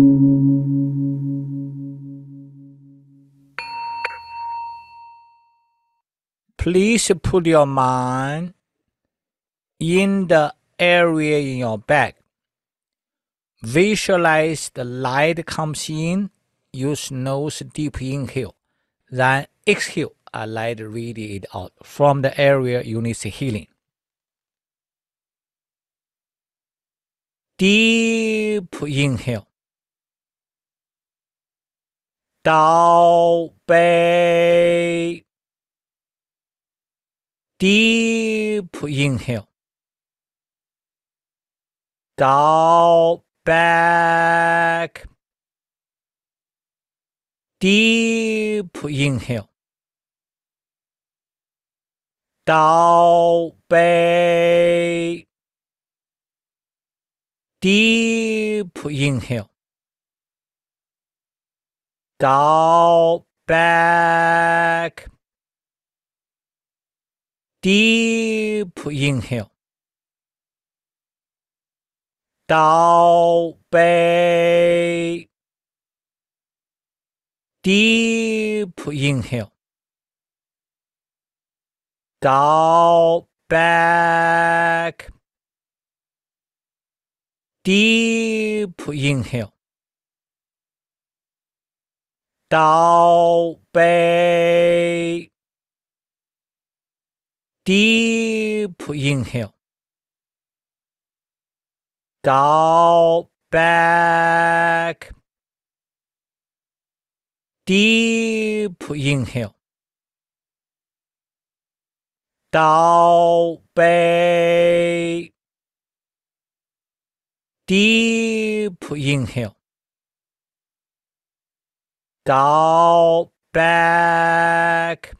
Mm -hmm. Please put your mind in the area in your back. Visualize the light comes in, use nose deep inhale, then exhale, a light radiate out from the area you need healing. Deep inhale. 倒背 Deep inhale. Down back. Deep inhale. Down back. Deep inhale. Down back deep inhale. Dao Bei. Deep inhale. Dao Bei. Deep inhale. Dao Bei. Deep inhale. Down back. Deep inhale. Down back. Deep inhale. Down back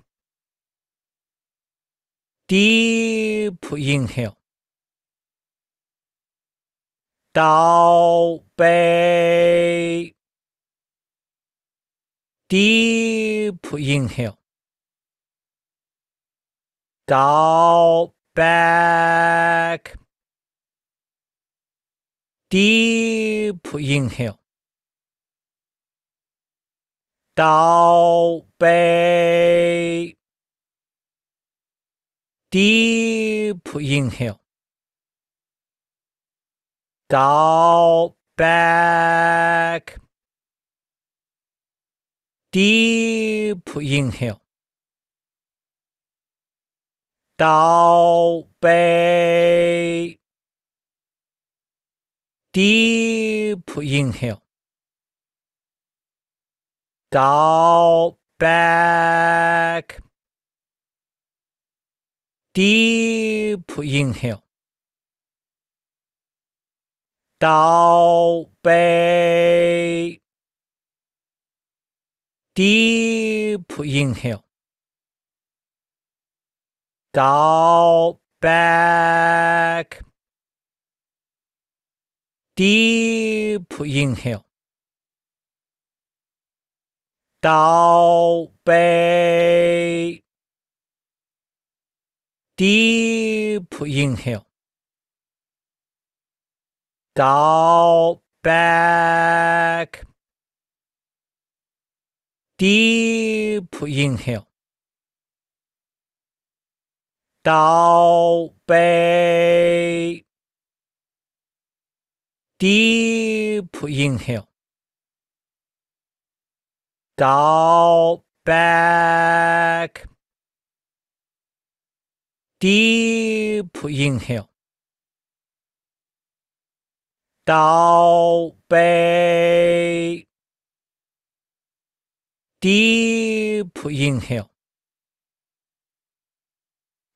deep inhale. Dao Bei. Deep inhale. Dao Bei. Deep inhale. Dao Bei. Deep inhale. Down back. Deep inhale. Down back. Deep inhale. Down back deep inhale. Dao Bei. Deep inhale. Dao Bei. Deep inhale. Dao Bei. Deep inhale. Down back. Deep inhale. Down back. Deep inhale. Down back deep inhale. Dao Bei. Deep inhale.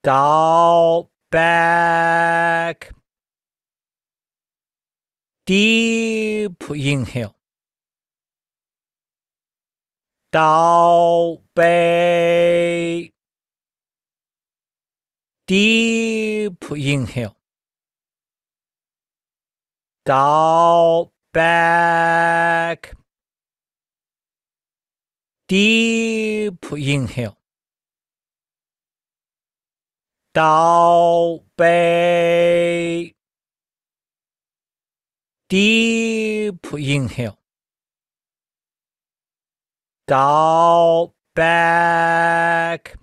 Dao Bei. Deep inhale. Dao Bei. Deep inhale. Down back. Deep inhale. Down back. Deep inhale. Down back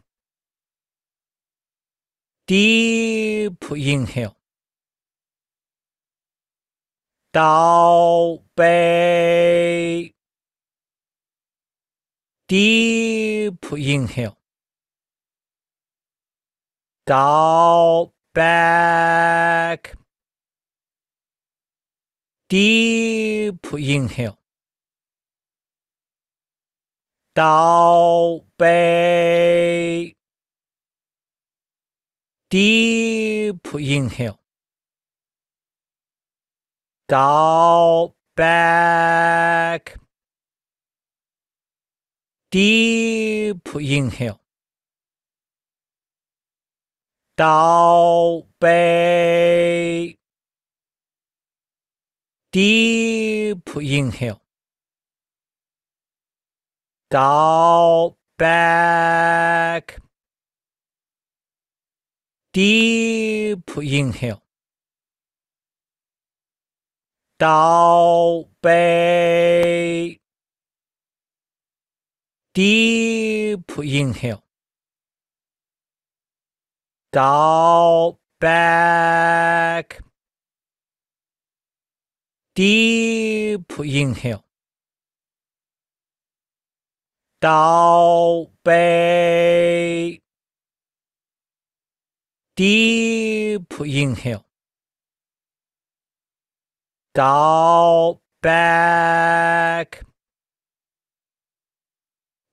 deep inhale. Dao Bei. Deep inhale. Dao back. Deep inhale. Dao Bei. Deep inhale. Down back. Deep inhale. Down back. Deep inhale. Down back. Deep inhale. Dao Bei. Deep inhale. Dao back. Deep inhale. Dao Bei. Deep inhale. Down back.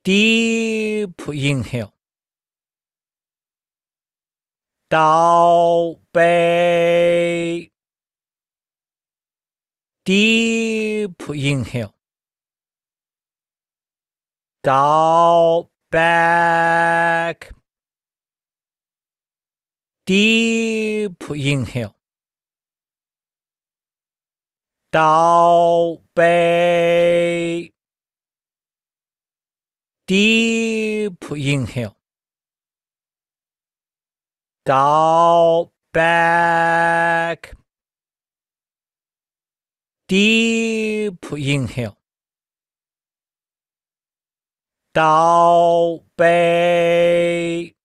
Deep inhale. Down back. Deep inhale. Down back deep inhale. Dao Bei. Deep inhale. Dao back. Deep inhale. Dao Bei.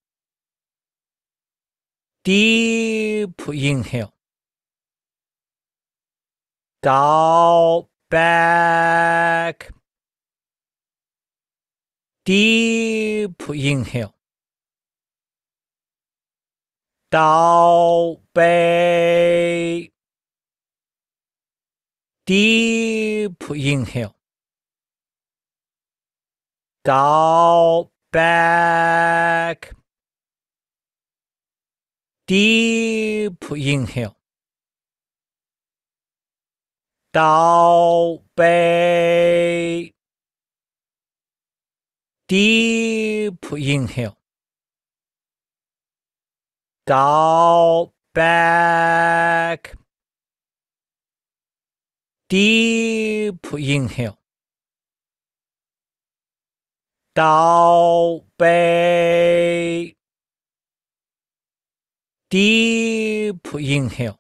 Deep inhale. Down back. Deep inhale. Down back. Deep inhale. Down back deep inhale. Dao Bei. Deep inhale. Dao back. Deep inhale. Dao Bei. Deep inhale.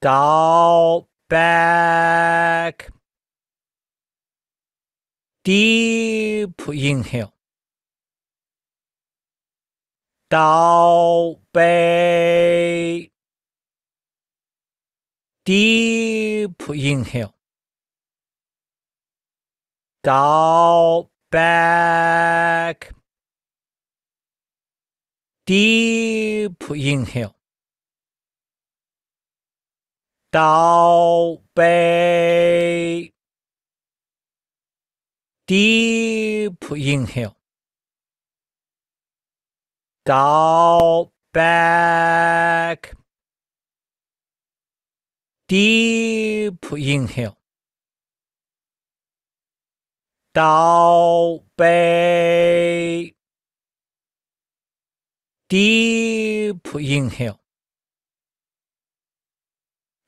Down back. Deep inhale. Down back. Deep inhale. Down back deep inhale. Dao Bei. Deep inhale. Dao back. Deep inhale. Dao Bei. Deep inhale.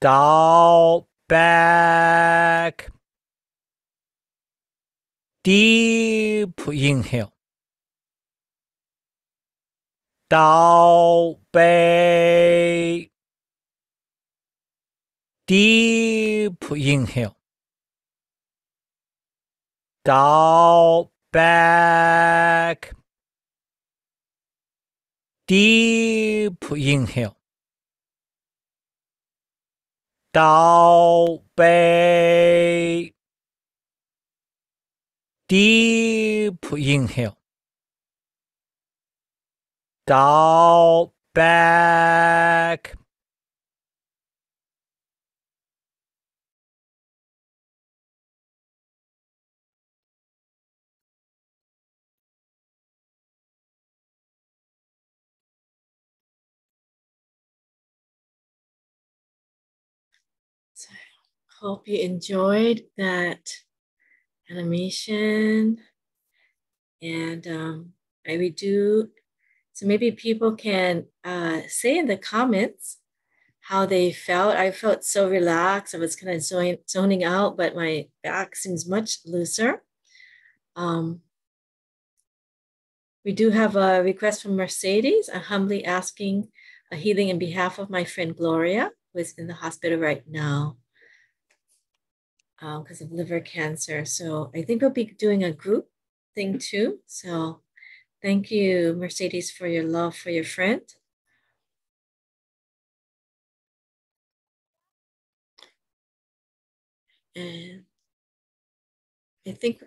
Down back. Deep inhale. Down back. Deep inhale. Down back deep inhale. Dao Bei. Deep inhale. Dao back. Hope you enjoyed that animation. And um, I would do, so maybe people can uh, say in the comments how they felt. I felt so relaxed. I was kind of zoning, zoning out, but my back seems much looser. Um, we do have a request from Mercedes. I'm humbly asking a healing in behalf of my friend Gloria, who is in the hospital right now because um, of liver cancer. So I think we'll be doing a group thing too. So thank you, Mercedes, for your love for your friend. And I think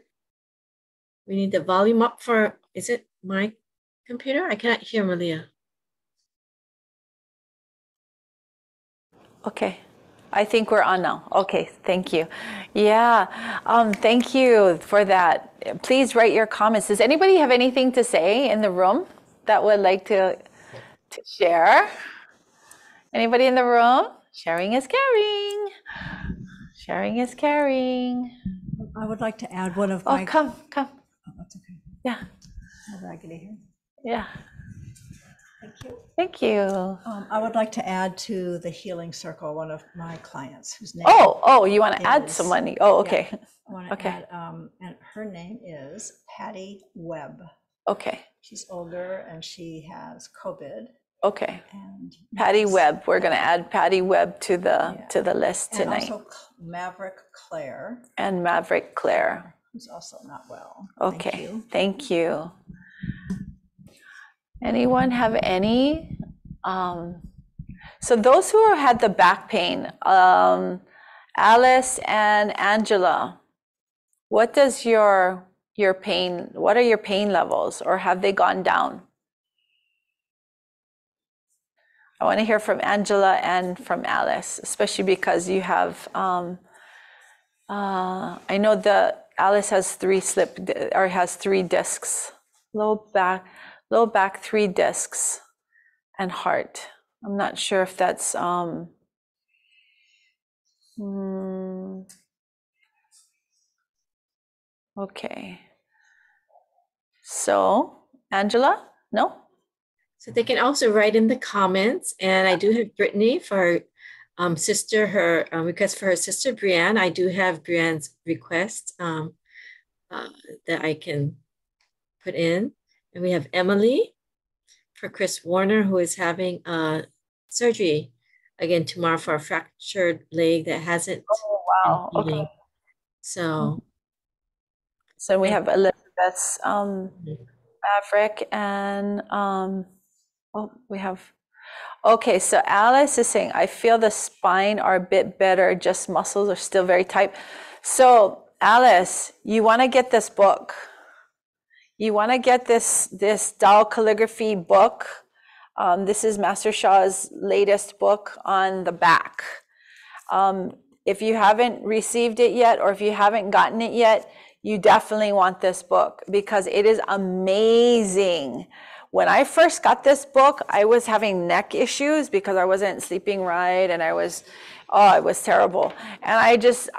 we need the volume up for, is it my computer? I cannot hear Malia. Okay. I think we're on now. Okay, thank you. Yeah, um, thank you for that. Please write your comments. Does anybody have anything to say in the room that would like to, to share? Anybody in the room? Sharing is caring. Sharing is caring. I would like to add one of Oh, my. Oh, come, come. Oh, that's okay. Yeah, How raggedy here. yeah. Thank you. Um, I would like to add to the Healing Circle, one of my clients whose name. Oh, oh, you want to add Is- some money? Oh, yeah. okay, I want to okay. add, um, and her name is Patty Webb. okay, She's older and she has COVID okay. and. Patty needs- Webb, we're gonna add Patty Webb to the, Yeah. to the list tonight. And also Maverick Claire, And Maverick Claire. who's also not well. Thank Okay, you. thank you. Anyone have any? um, So those who had the back pain, um, Alice and Angela, what does your, your pain, what are your pain levels or have they gone down? I want to hear from Angela and from Alice, especially because you have, um, uh, I know the Alice has three slip or has three discs, low back, low back three discs, and heart. I'm not sure if that's um. hmm, okay. So Angela, no. So they can also write in the comments. And I do have Brittany for um, sister, her um, request for her sister Brienne. I do have Brienne's request um, uh, that I can put in. And we have Emily for Chris Warner, who is having uh, surgery again tomorrow for a fractured leg that hasn't Oh wow. Okay. So So we have Elizabeth's um, Mhm. Maverick and um, oh, we have. Okay, so Alice is saying, I feel the spine are a bit better, just muscles are still very tight. So Alice, you want to get this book. You want to get this this Tao calligraphy book. Um, this is Master Sha's latest book on the back. Um, if you haven't received it yet, or if you haven't gotten it yet, you definitely want this book because it is amazing. When I first got this book, I was having neck issues because I wasn't sleeping right and I was, oh, it was terrible. And I just,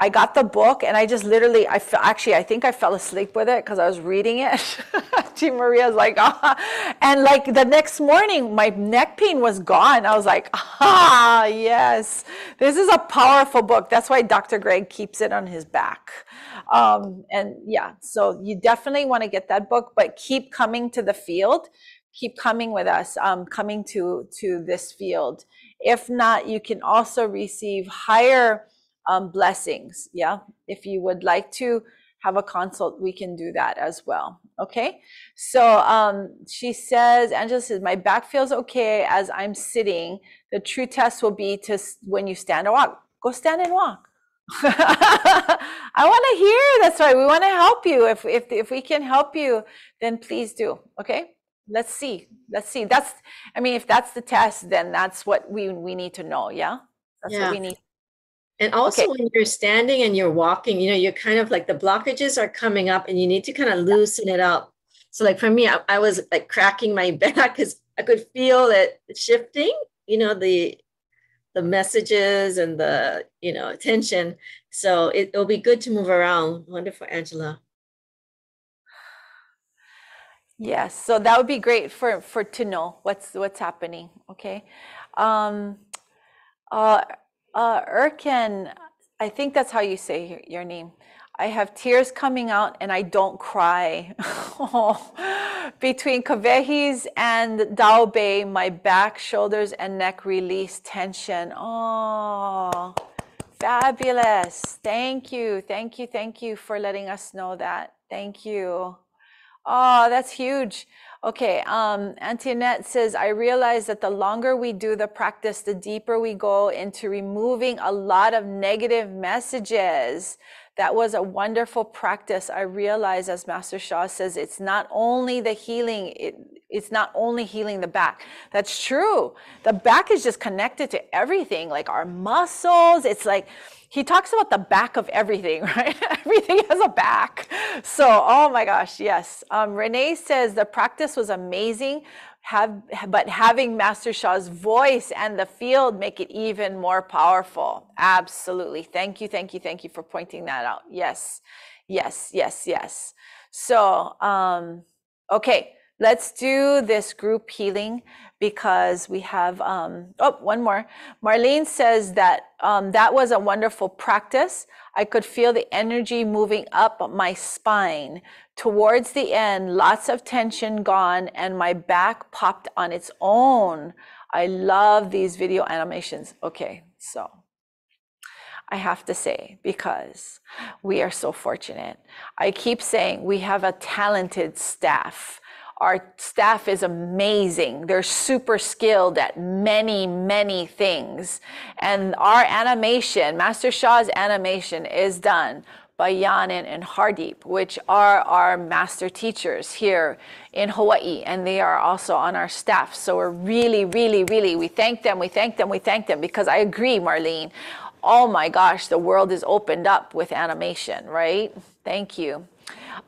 I, got the book and I just literally, I fe- actually, I think I fell asleep with it because I was reading it. Team Maria's like, ah. And like the next morning, my neck pain was gone. I was like, ah, yes, this is a powerful book. That's why Dr. Greg keeps it on his back. Um, and yeah, so you definitely want to get that book, but keep coming to the field. Keep coming with us, um, coming to to this field. If not, you can also receive higher um, blessings. Yeah, if you would like to have a consult, we can do that as well. Okay. So um, she says, Angela says, my back feels okay as I'm sitting. The true test will be to when you stand or walk. Go stand and walk. I want to hear. That's right. We want to help you. If if if we can help you, then please do. Okay. Let's see. Let's see. That's. I mean, if that's the test, then that's what we we need to know. Yeah. That's Yeah. what we need. And also Okay. when you're standing and you're walking, you know, you're kind of like the blockages are coming up and you need to kind of loosen it up. So like for me, I, I was like cracking my back because I could feel it shifting, you know, the the messages and the, you know, attention. So it, it'll be good to move around. Wonderful, Angela. Yes, so that would be great for for to know what's what's happening. Okay, um, uh, uh, Erkin, I think that's how you say your, name. I have tears coming out and I don't cry. Between Kawehi's and Dao Bei, my back, shoulders, and neck release tension. Oh, fabulous. Thank you. Thank you. Thank you for letting us know that. Thank you. Oh, that's huge. Okay, um, says, I realize that the longer we do the practice, the deeper we go into removing a lot of negative messages. That was a wonderful practice. I realize, as Master Sha says, it's not only the healing, it, it's not only healing the back. That's true. The back is just connected to everything, like our muscles. It's like, he talks about the back of everything, right? everything has a back. So, oh my gosh, yes. Um, Renee says the practice was amazing, have but having Master Sha's voice and the field make it even more powerful. Absolutely. Thank you, thank you, thank you for pointing that out. Yes, yes, yes, yes. So, um, okay, let's do this group healing because we have um, oh one more. Marlene says that um, that was a wonderful practice. I could feel the energy moving up my spine. Towards the end lots of tension gone and my back popped on its own. I love these video animations. Okay so I have to say, because we are so fortunate. I keep saying we have a talented staff. Our staff is amazing. They're super skilled at many, many things. And our animation, Master Sha's animation, is done by Yanin and Hardeep, which are our master teachers here in Hawaii, and they are also on our staff. So we're really, really, really, we thank them, we thank them, we thank them, because I agree, Marlene. Oh my gosh, the world is opened up with animation, right? Thank you.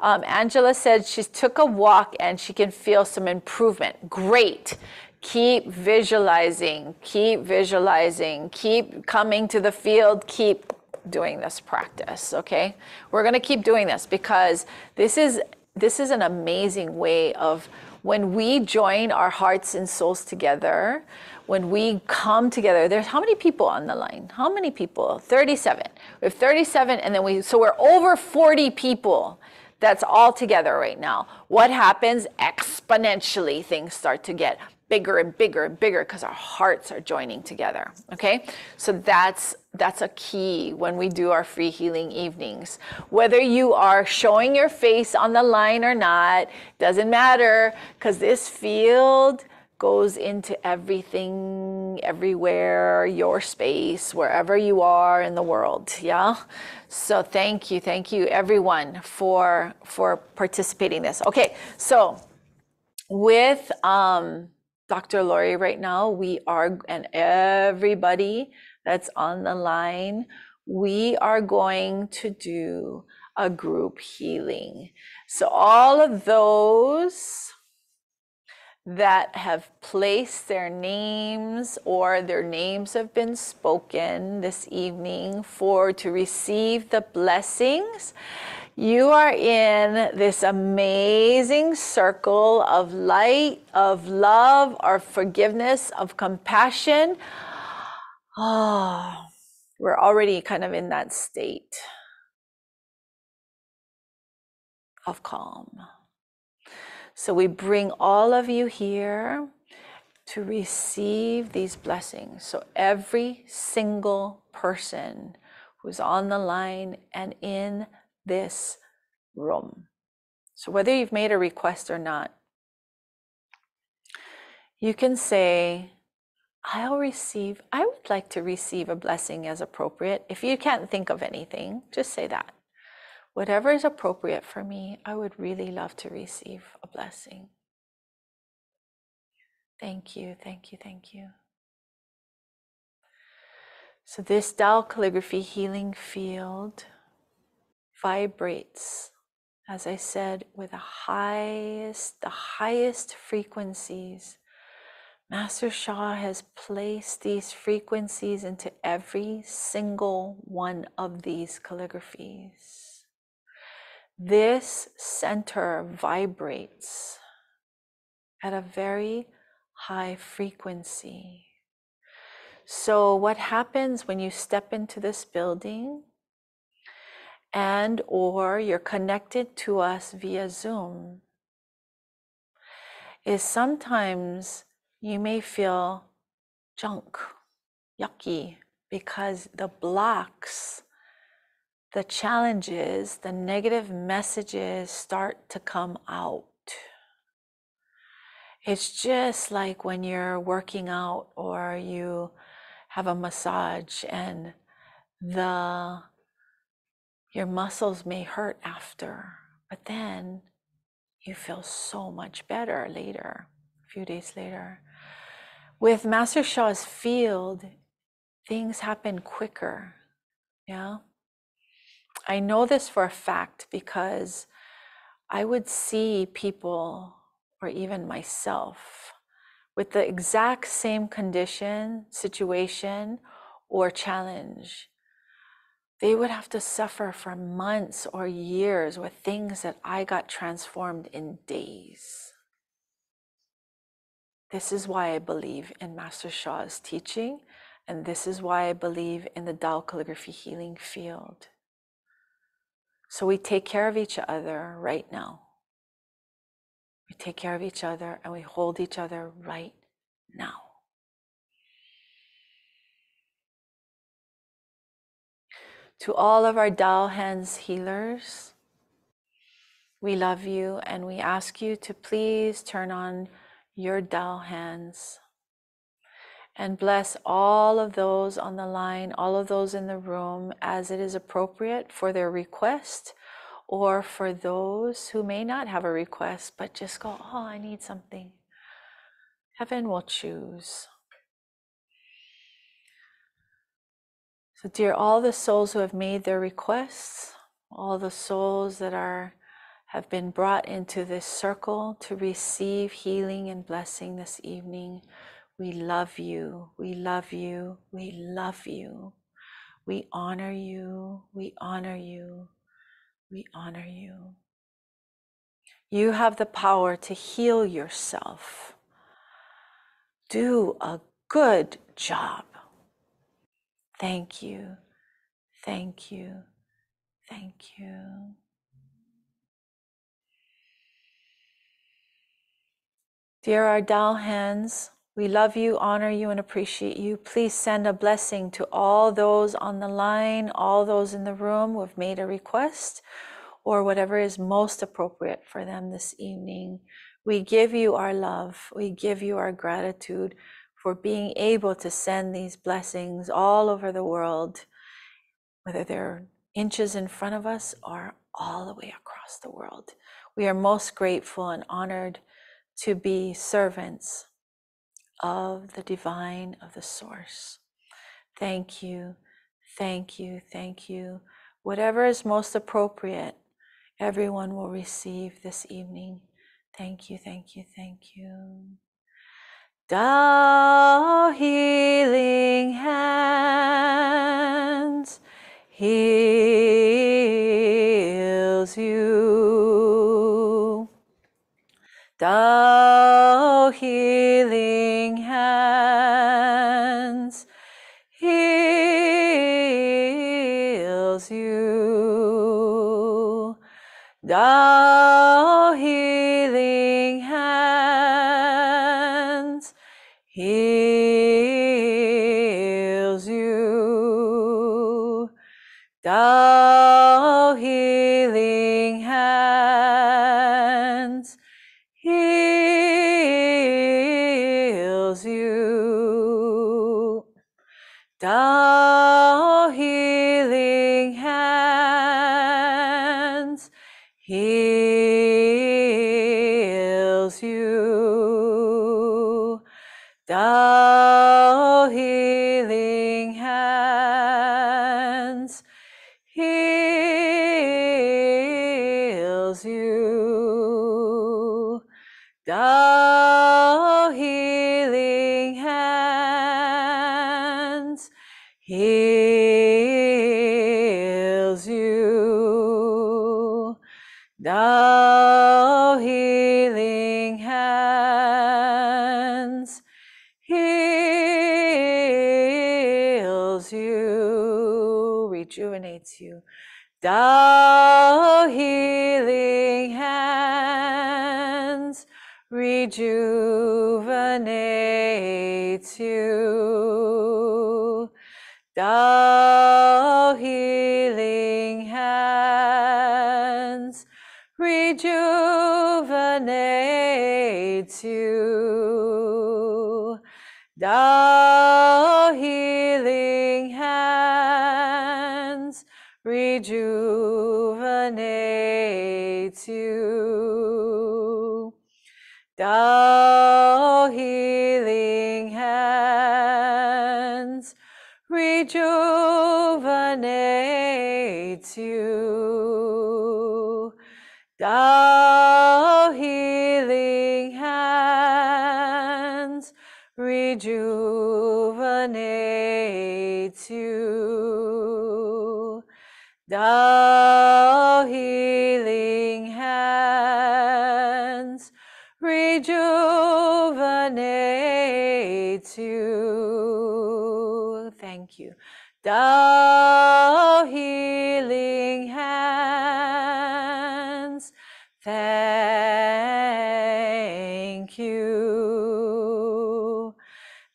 Um, Angela said she took a walk and she can feel some improvement. Great. Keep visualizing, keep visualizing, keep coming to the field, keep doing this practice, okay? We're going to keep doing this because this is this is an amazing way of when we join our hearts and souls together, when we come together, there's how many people on the line? How many people? 37. We have 37 and then we so we're over 40 people that's all together right now. What happens? Exponentially things start to get bigger and bigger and bigger because our hearts are joining together okay? So that's that's a key when we do our free healing evenings. Whether you are showing your face on the line or not doesn't matter because this field goes into everything everywhere your space wherever you are in the world yeah so thank you thank you everyone for for participating in this okay so with um Dr. Lori right now. We are, and everybody that's on the line, we are going to do a group healing. So, all of those that have placed their names or their names have been spoken this evening for to receive the blessings you are in this amazing circle of light, of love, of forgiveness, of compassion. Oh, we're already kind of in that state of calm. So we bring all of you here to receive these blessings. So every single person who's on the line and in this room. So, whether you've made a request or not, you can say, I'll receive, I would like to receive a blessing as appropriate. If you can't think of anything, just say that. Whatever is appropriate for me, I would really love to receive a blessing. Thank you, thank you, thank you. So, this Tao calligraphy healing field vibrates, as I said, with the highest, the highest frequencies. Master Sha has placed these frequencies into every single one of these calligraphies. This center vibrates at a very high frequency. So, what happens when you step into this building and or you're connected to us via Zoom is sometimes you may feel junk, yucky, because the blocks, the challenges, the negative messages start to come out. It's just like when you're working out or you have a massage and the your muscles may hurt after, but then you feel so much better later, a few days later. With Master Sha's field, things happen quicker. Yeah. I know this for a fact because I would see people, or even myself, with the exact same condition, situation, or challenge. They would have to suffer for months or years with things that I got transformed in days. This is why I believe in Master Sha's teaching, and this is why I believe in the Tao calligraphy healing field. So we take care of each other right now. We take care of each other and we hold each other right now. To all of our Tao Hands healers, we love you and we ask you to please turn on your Tao hands and bless all of those on the line, all of those in the room as it is appropriate for their request or for those who may not have a request but just go, Oh, I need something. Heaven will choose. So, dear, all the souls who have made their requests, all the souls that are have been brought into this circle to receive healing and blessing this evening. We love you. We love you. We love you. We honor you. We honor you. We honor you. You have the power to heal yourself. Do a good job. Thank you. Thank you. Thank you. Dear our Tao hands, we love you, honor you, and appreciate you. Please send a blessing to all those on the line, all those in the room who have made a request, or whatever is most appropriate for them this evening. We give you our love. We give you our gratitude for being able to send these blessings all over the world, whether they're inches in front of us or all the way across the world. We are most grateful and honored to be servants of the divine, of the source. Thank you, thank you, thank you. Whatever is most appropriate, everyone will receive this evening. Thank you, thank you, thank you. Tao healing hands heals you. Tao healing Tao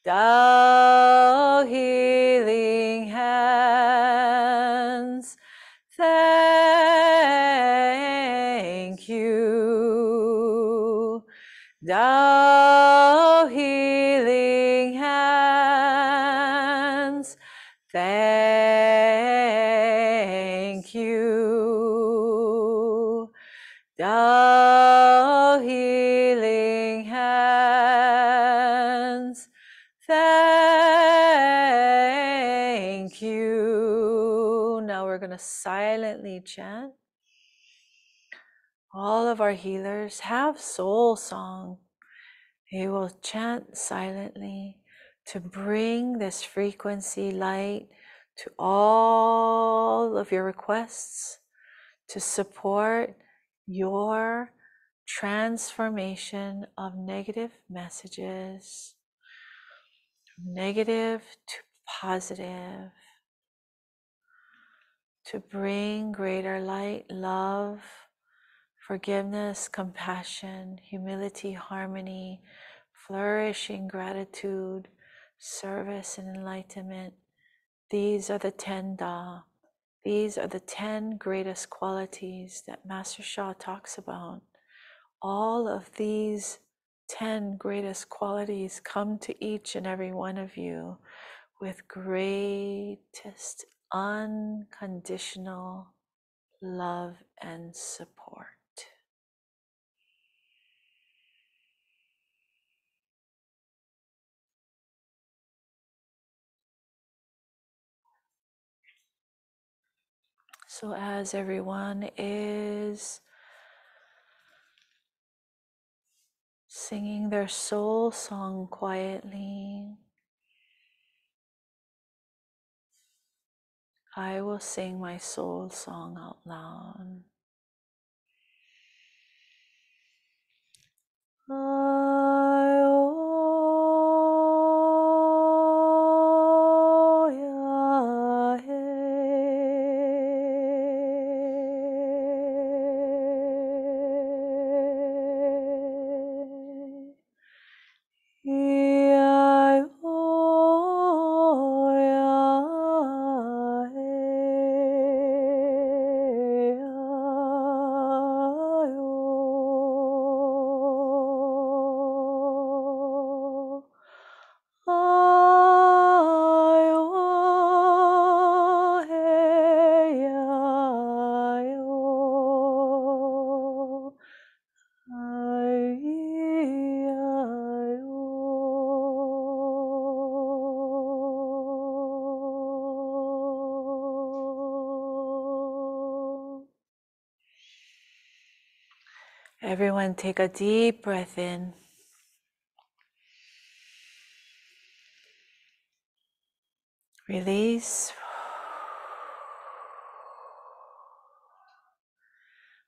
Healing chant. All of our healers have soul song. They will chant silently to bring this frequency light to all of your requests to support your transformation of negative messages negative to positive to bring greater light, love, forgiveness, compassion, humility, harmony, flourishing gratitude, service, and enlightenment. These are the 10 Da. These are the 10 greatest qualities that Master Sha talks about. All of these 10 greatest qualities come to each and every one of you with greatest unconditional love and support. So, as everyone is singing their soul song quietly, I will sing my soul song out loud. Everyone, take a deep breath in. Release.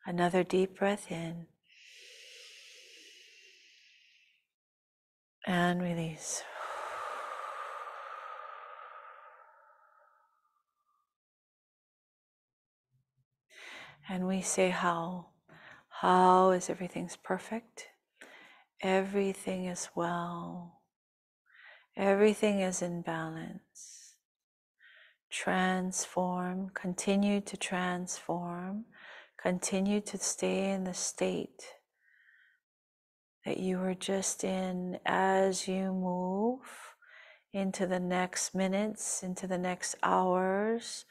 Another deep breath in. And release. And we say how. How is everything's perfect? Everything is well. Everything is in balance. Transform, continue to transform, continue to stay in the state that you were just in as you move into the next minutes, into the next hours,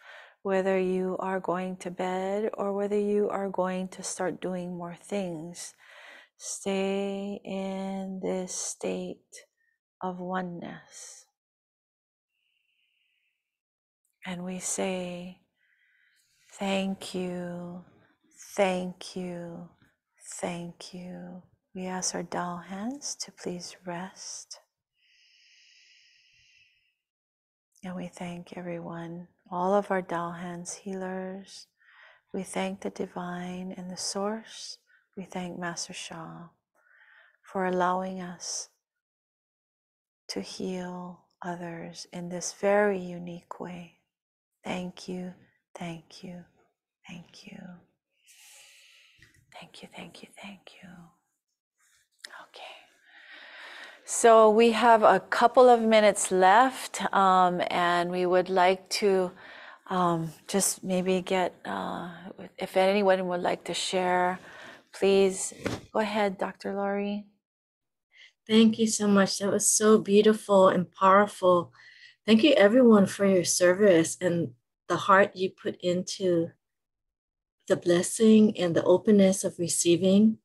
whether you are going to bed or whether you are going to start doing more things. Stay in this state of oneness. And we say, Thank you, thank you, thank you. We ask our Tao hands to please rest. And we thank everyone all of our Tao hands healers. We thank the divine and the source. We thank Master Sha for allowing us to heal others in this very unique way. Thank you, thank you, thank you. Thank you, thank you, thank you. So we have a couple of minutes left, um, and we would like to um, just maybe get, uh, if anyone would like to share, please go ahead, Dr. Laurie. Thank you so much. That was so beautiful and powerful. Thank you, everyone, for your service and the heart you put into the blessing and the openness of receiving,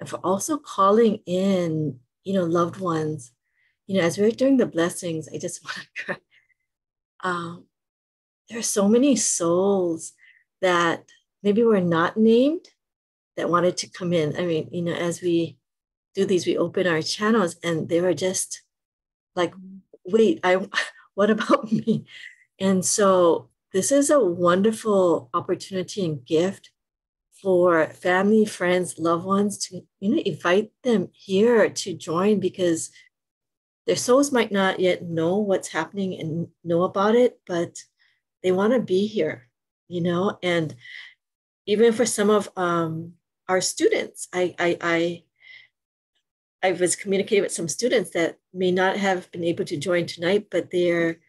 and for also calling in you know, loved ones. You know, as we're doing the blessings, I just want to cry. Um, there are so many souls that maybe were not named that wanted to come in. I mean, you know, as we do these, we open our channels and they were just like, wait, I what about me? And so this is a wonderful opportunity and gift for family, friends, loved ones to you know invite them here to join because their souls might not yet know what's happening and know about it, but they want to be here, you know. And even for some of um, our students, I, I I I was communicating with some students that may not have been able to join tonight, but their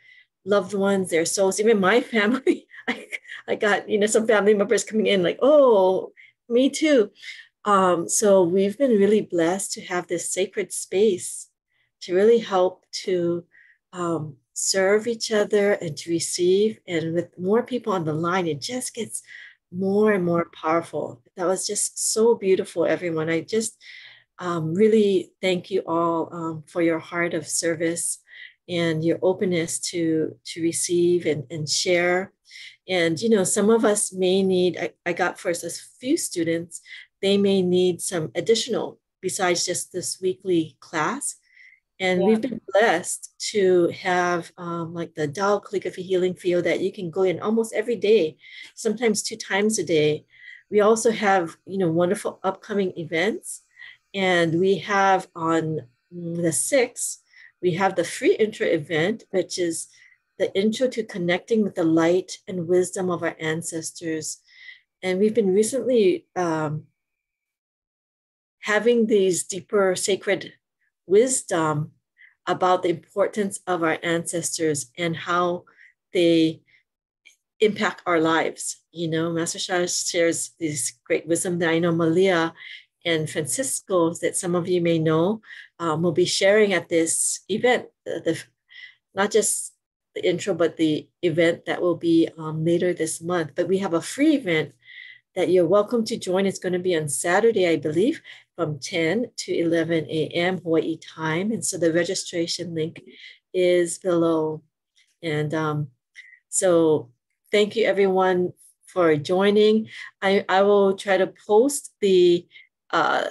loved ones, their souls, even my family I, I got, you know, some family members coming in like, oh, me too. Um, so we've been really blessed to have this sacred space to really help to um, serve each other and to receive. And with more people on the line, it just gets more and more powerful. That was just so beautiful, everyone. I just um, really thank you all um, for your heart of service and your openness to to receive and, and share and, you know, some of us may need, I, I got first a few students, they may need some additional besides just this weekly class. And yeah. we've been blessed to have um, like the Tao calligraphy healing field that you can go in almost every day, sometimes two times a day. We also have, you know, wonderful upcoming events. And we have on the 6th, we have the free intro event, which is the intro to connecting with the light and wisdom of our ancestors. And we've been recently um, having these deeper sacred wisdom about the importance of our ancestors and how they impact our lives. You know, Master Sha shares this great wisdom that I know Malia and Francisco, that some of you may know, um, will be sharing at this event. The, the, not just the intro, but the event that will be um, later this month. But we have a free event that you're welcome to join. It's going to be on Saturday, I believe, from 10 to 11 a.m. Hawaii time. And so the registration link is below. And um, so thank you everyone for joining. I, I will try to post the uh,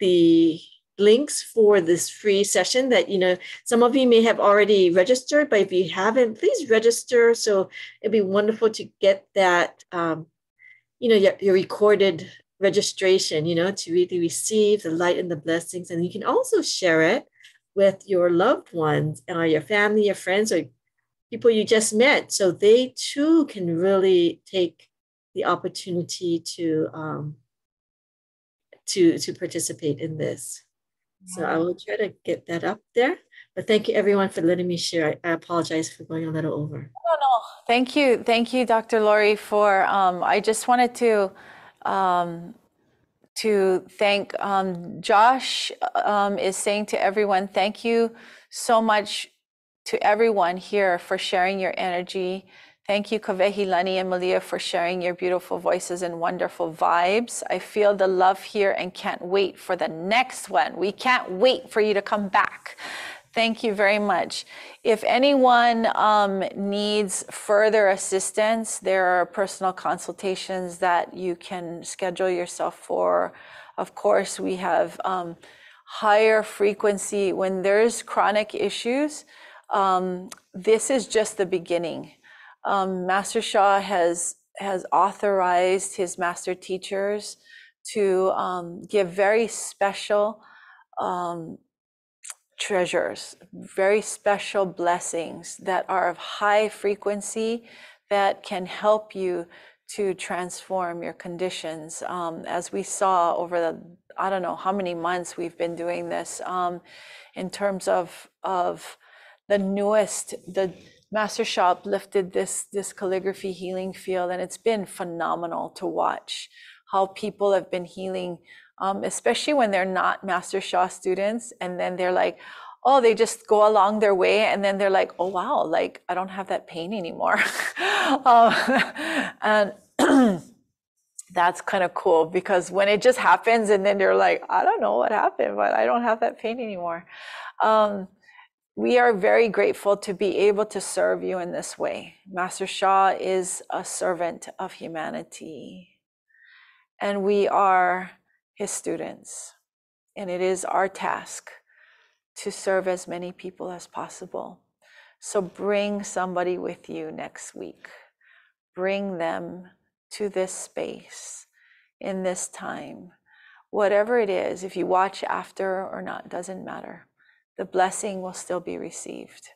the links for this free session that you know some of you may have already registered but if you haven't please register. So it'd be wonderful to get that um, you know your, your recorded registration you know to really receive the light and the blessings. And you can also share it with your loved ones or your family your friends or people you just met. So they too can really take the opportunity to um, to to participate in this so I will try to get that up there. But thank you everyone for letting me share. I, I apologize for going a little over. No, no. Thank you. Thank you, Dr. Lori, for, um, I just wanted to, um, to thank, um, Josh, um, is saying to everyone, thank you so much to everyone here for sharing your energy. Thank you, Kawehilani and Malia, for sharing your beautiful voices and wonderful vibes. I feel the love here and can't wait for the next one. We can't wait for you to come back. Thank you very much. If anyone um, needs further assistance, there are personal consultations that you can schedule yourself for. Of course, we have um, higher frequency when there's chronic issues. Um, this is just the beginning um, Master Sha has has authorized his master teachers to um, give very special um, treasures, very special blessings that are of high frequency that can help you to transform your conditions. Um, as we saw over the, I don't know how many months we've been doing this um, in terms of, of the newest, the Master Sha lifted this this calligraphy healing field, and it's been phenomenal to watch how people have been healing, um, especially when they're not Master Sha students, and then they're like, oh, they just go along their way, and then they're like, oh wow, like I don't have that pain anymore, um, and. that's kind of cool because when it just happens and then they're like i don't know what happened but i don't have that pain anymore um, we are very grateful to be able to serve you in this way. Master Sha is a servant of humanity, and we are his students. And it is our task to serve as many people as possible. So bring somebody with you next week. Bring them to this space in this time. Whatever it is, if you watch after or not, doesn't matter the blessing will still be received.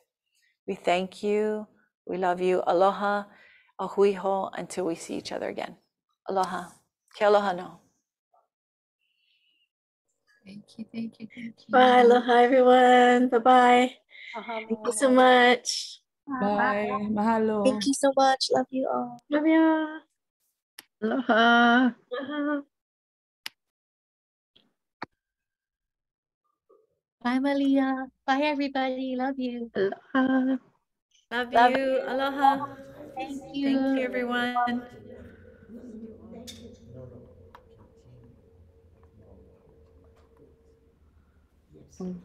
We thank you. We love you. Aloha, ahuiho, until we see each other again. Aloha. Ke aloha no. Thank you, thank you, thank you. Bye. Aloha, everyone. Bye bye. Thank you so much. Bye. Mahalo. Thank you so much. Love you all. Love ya. Aloha. Aloha. Bye, Malia. Bye, everybody. Love you. Aloha. Love, Love you. Aloha. Thank you. Thank you, everyone. Mm.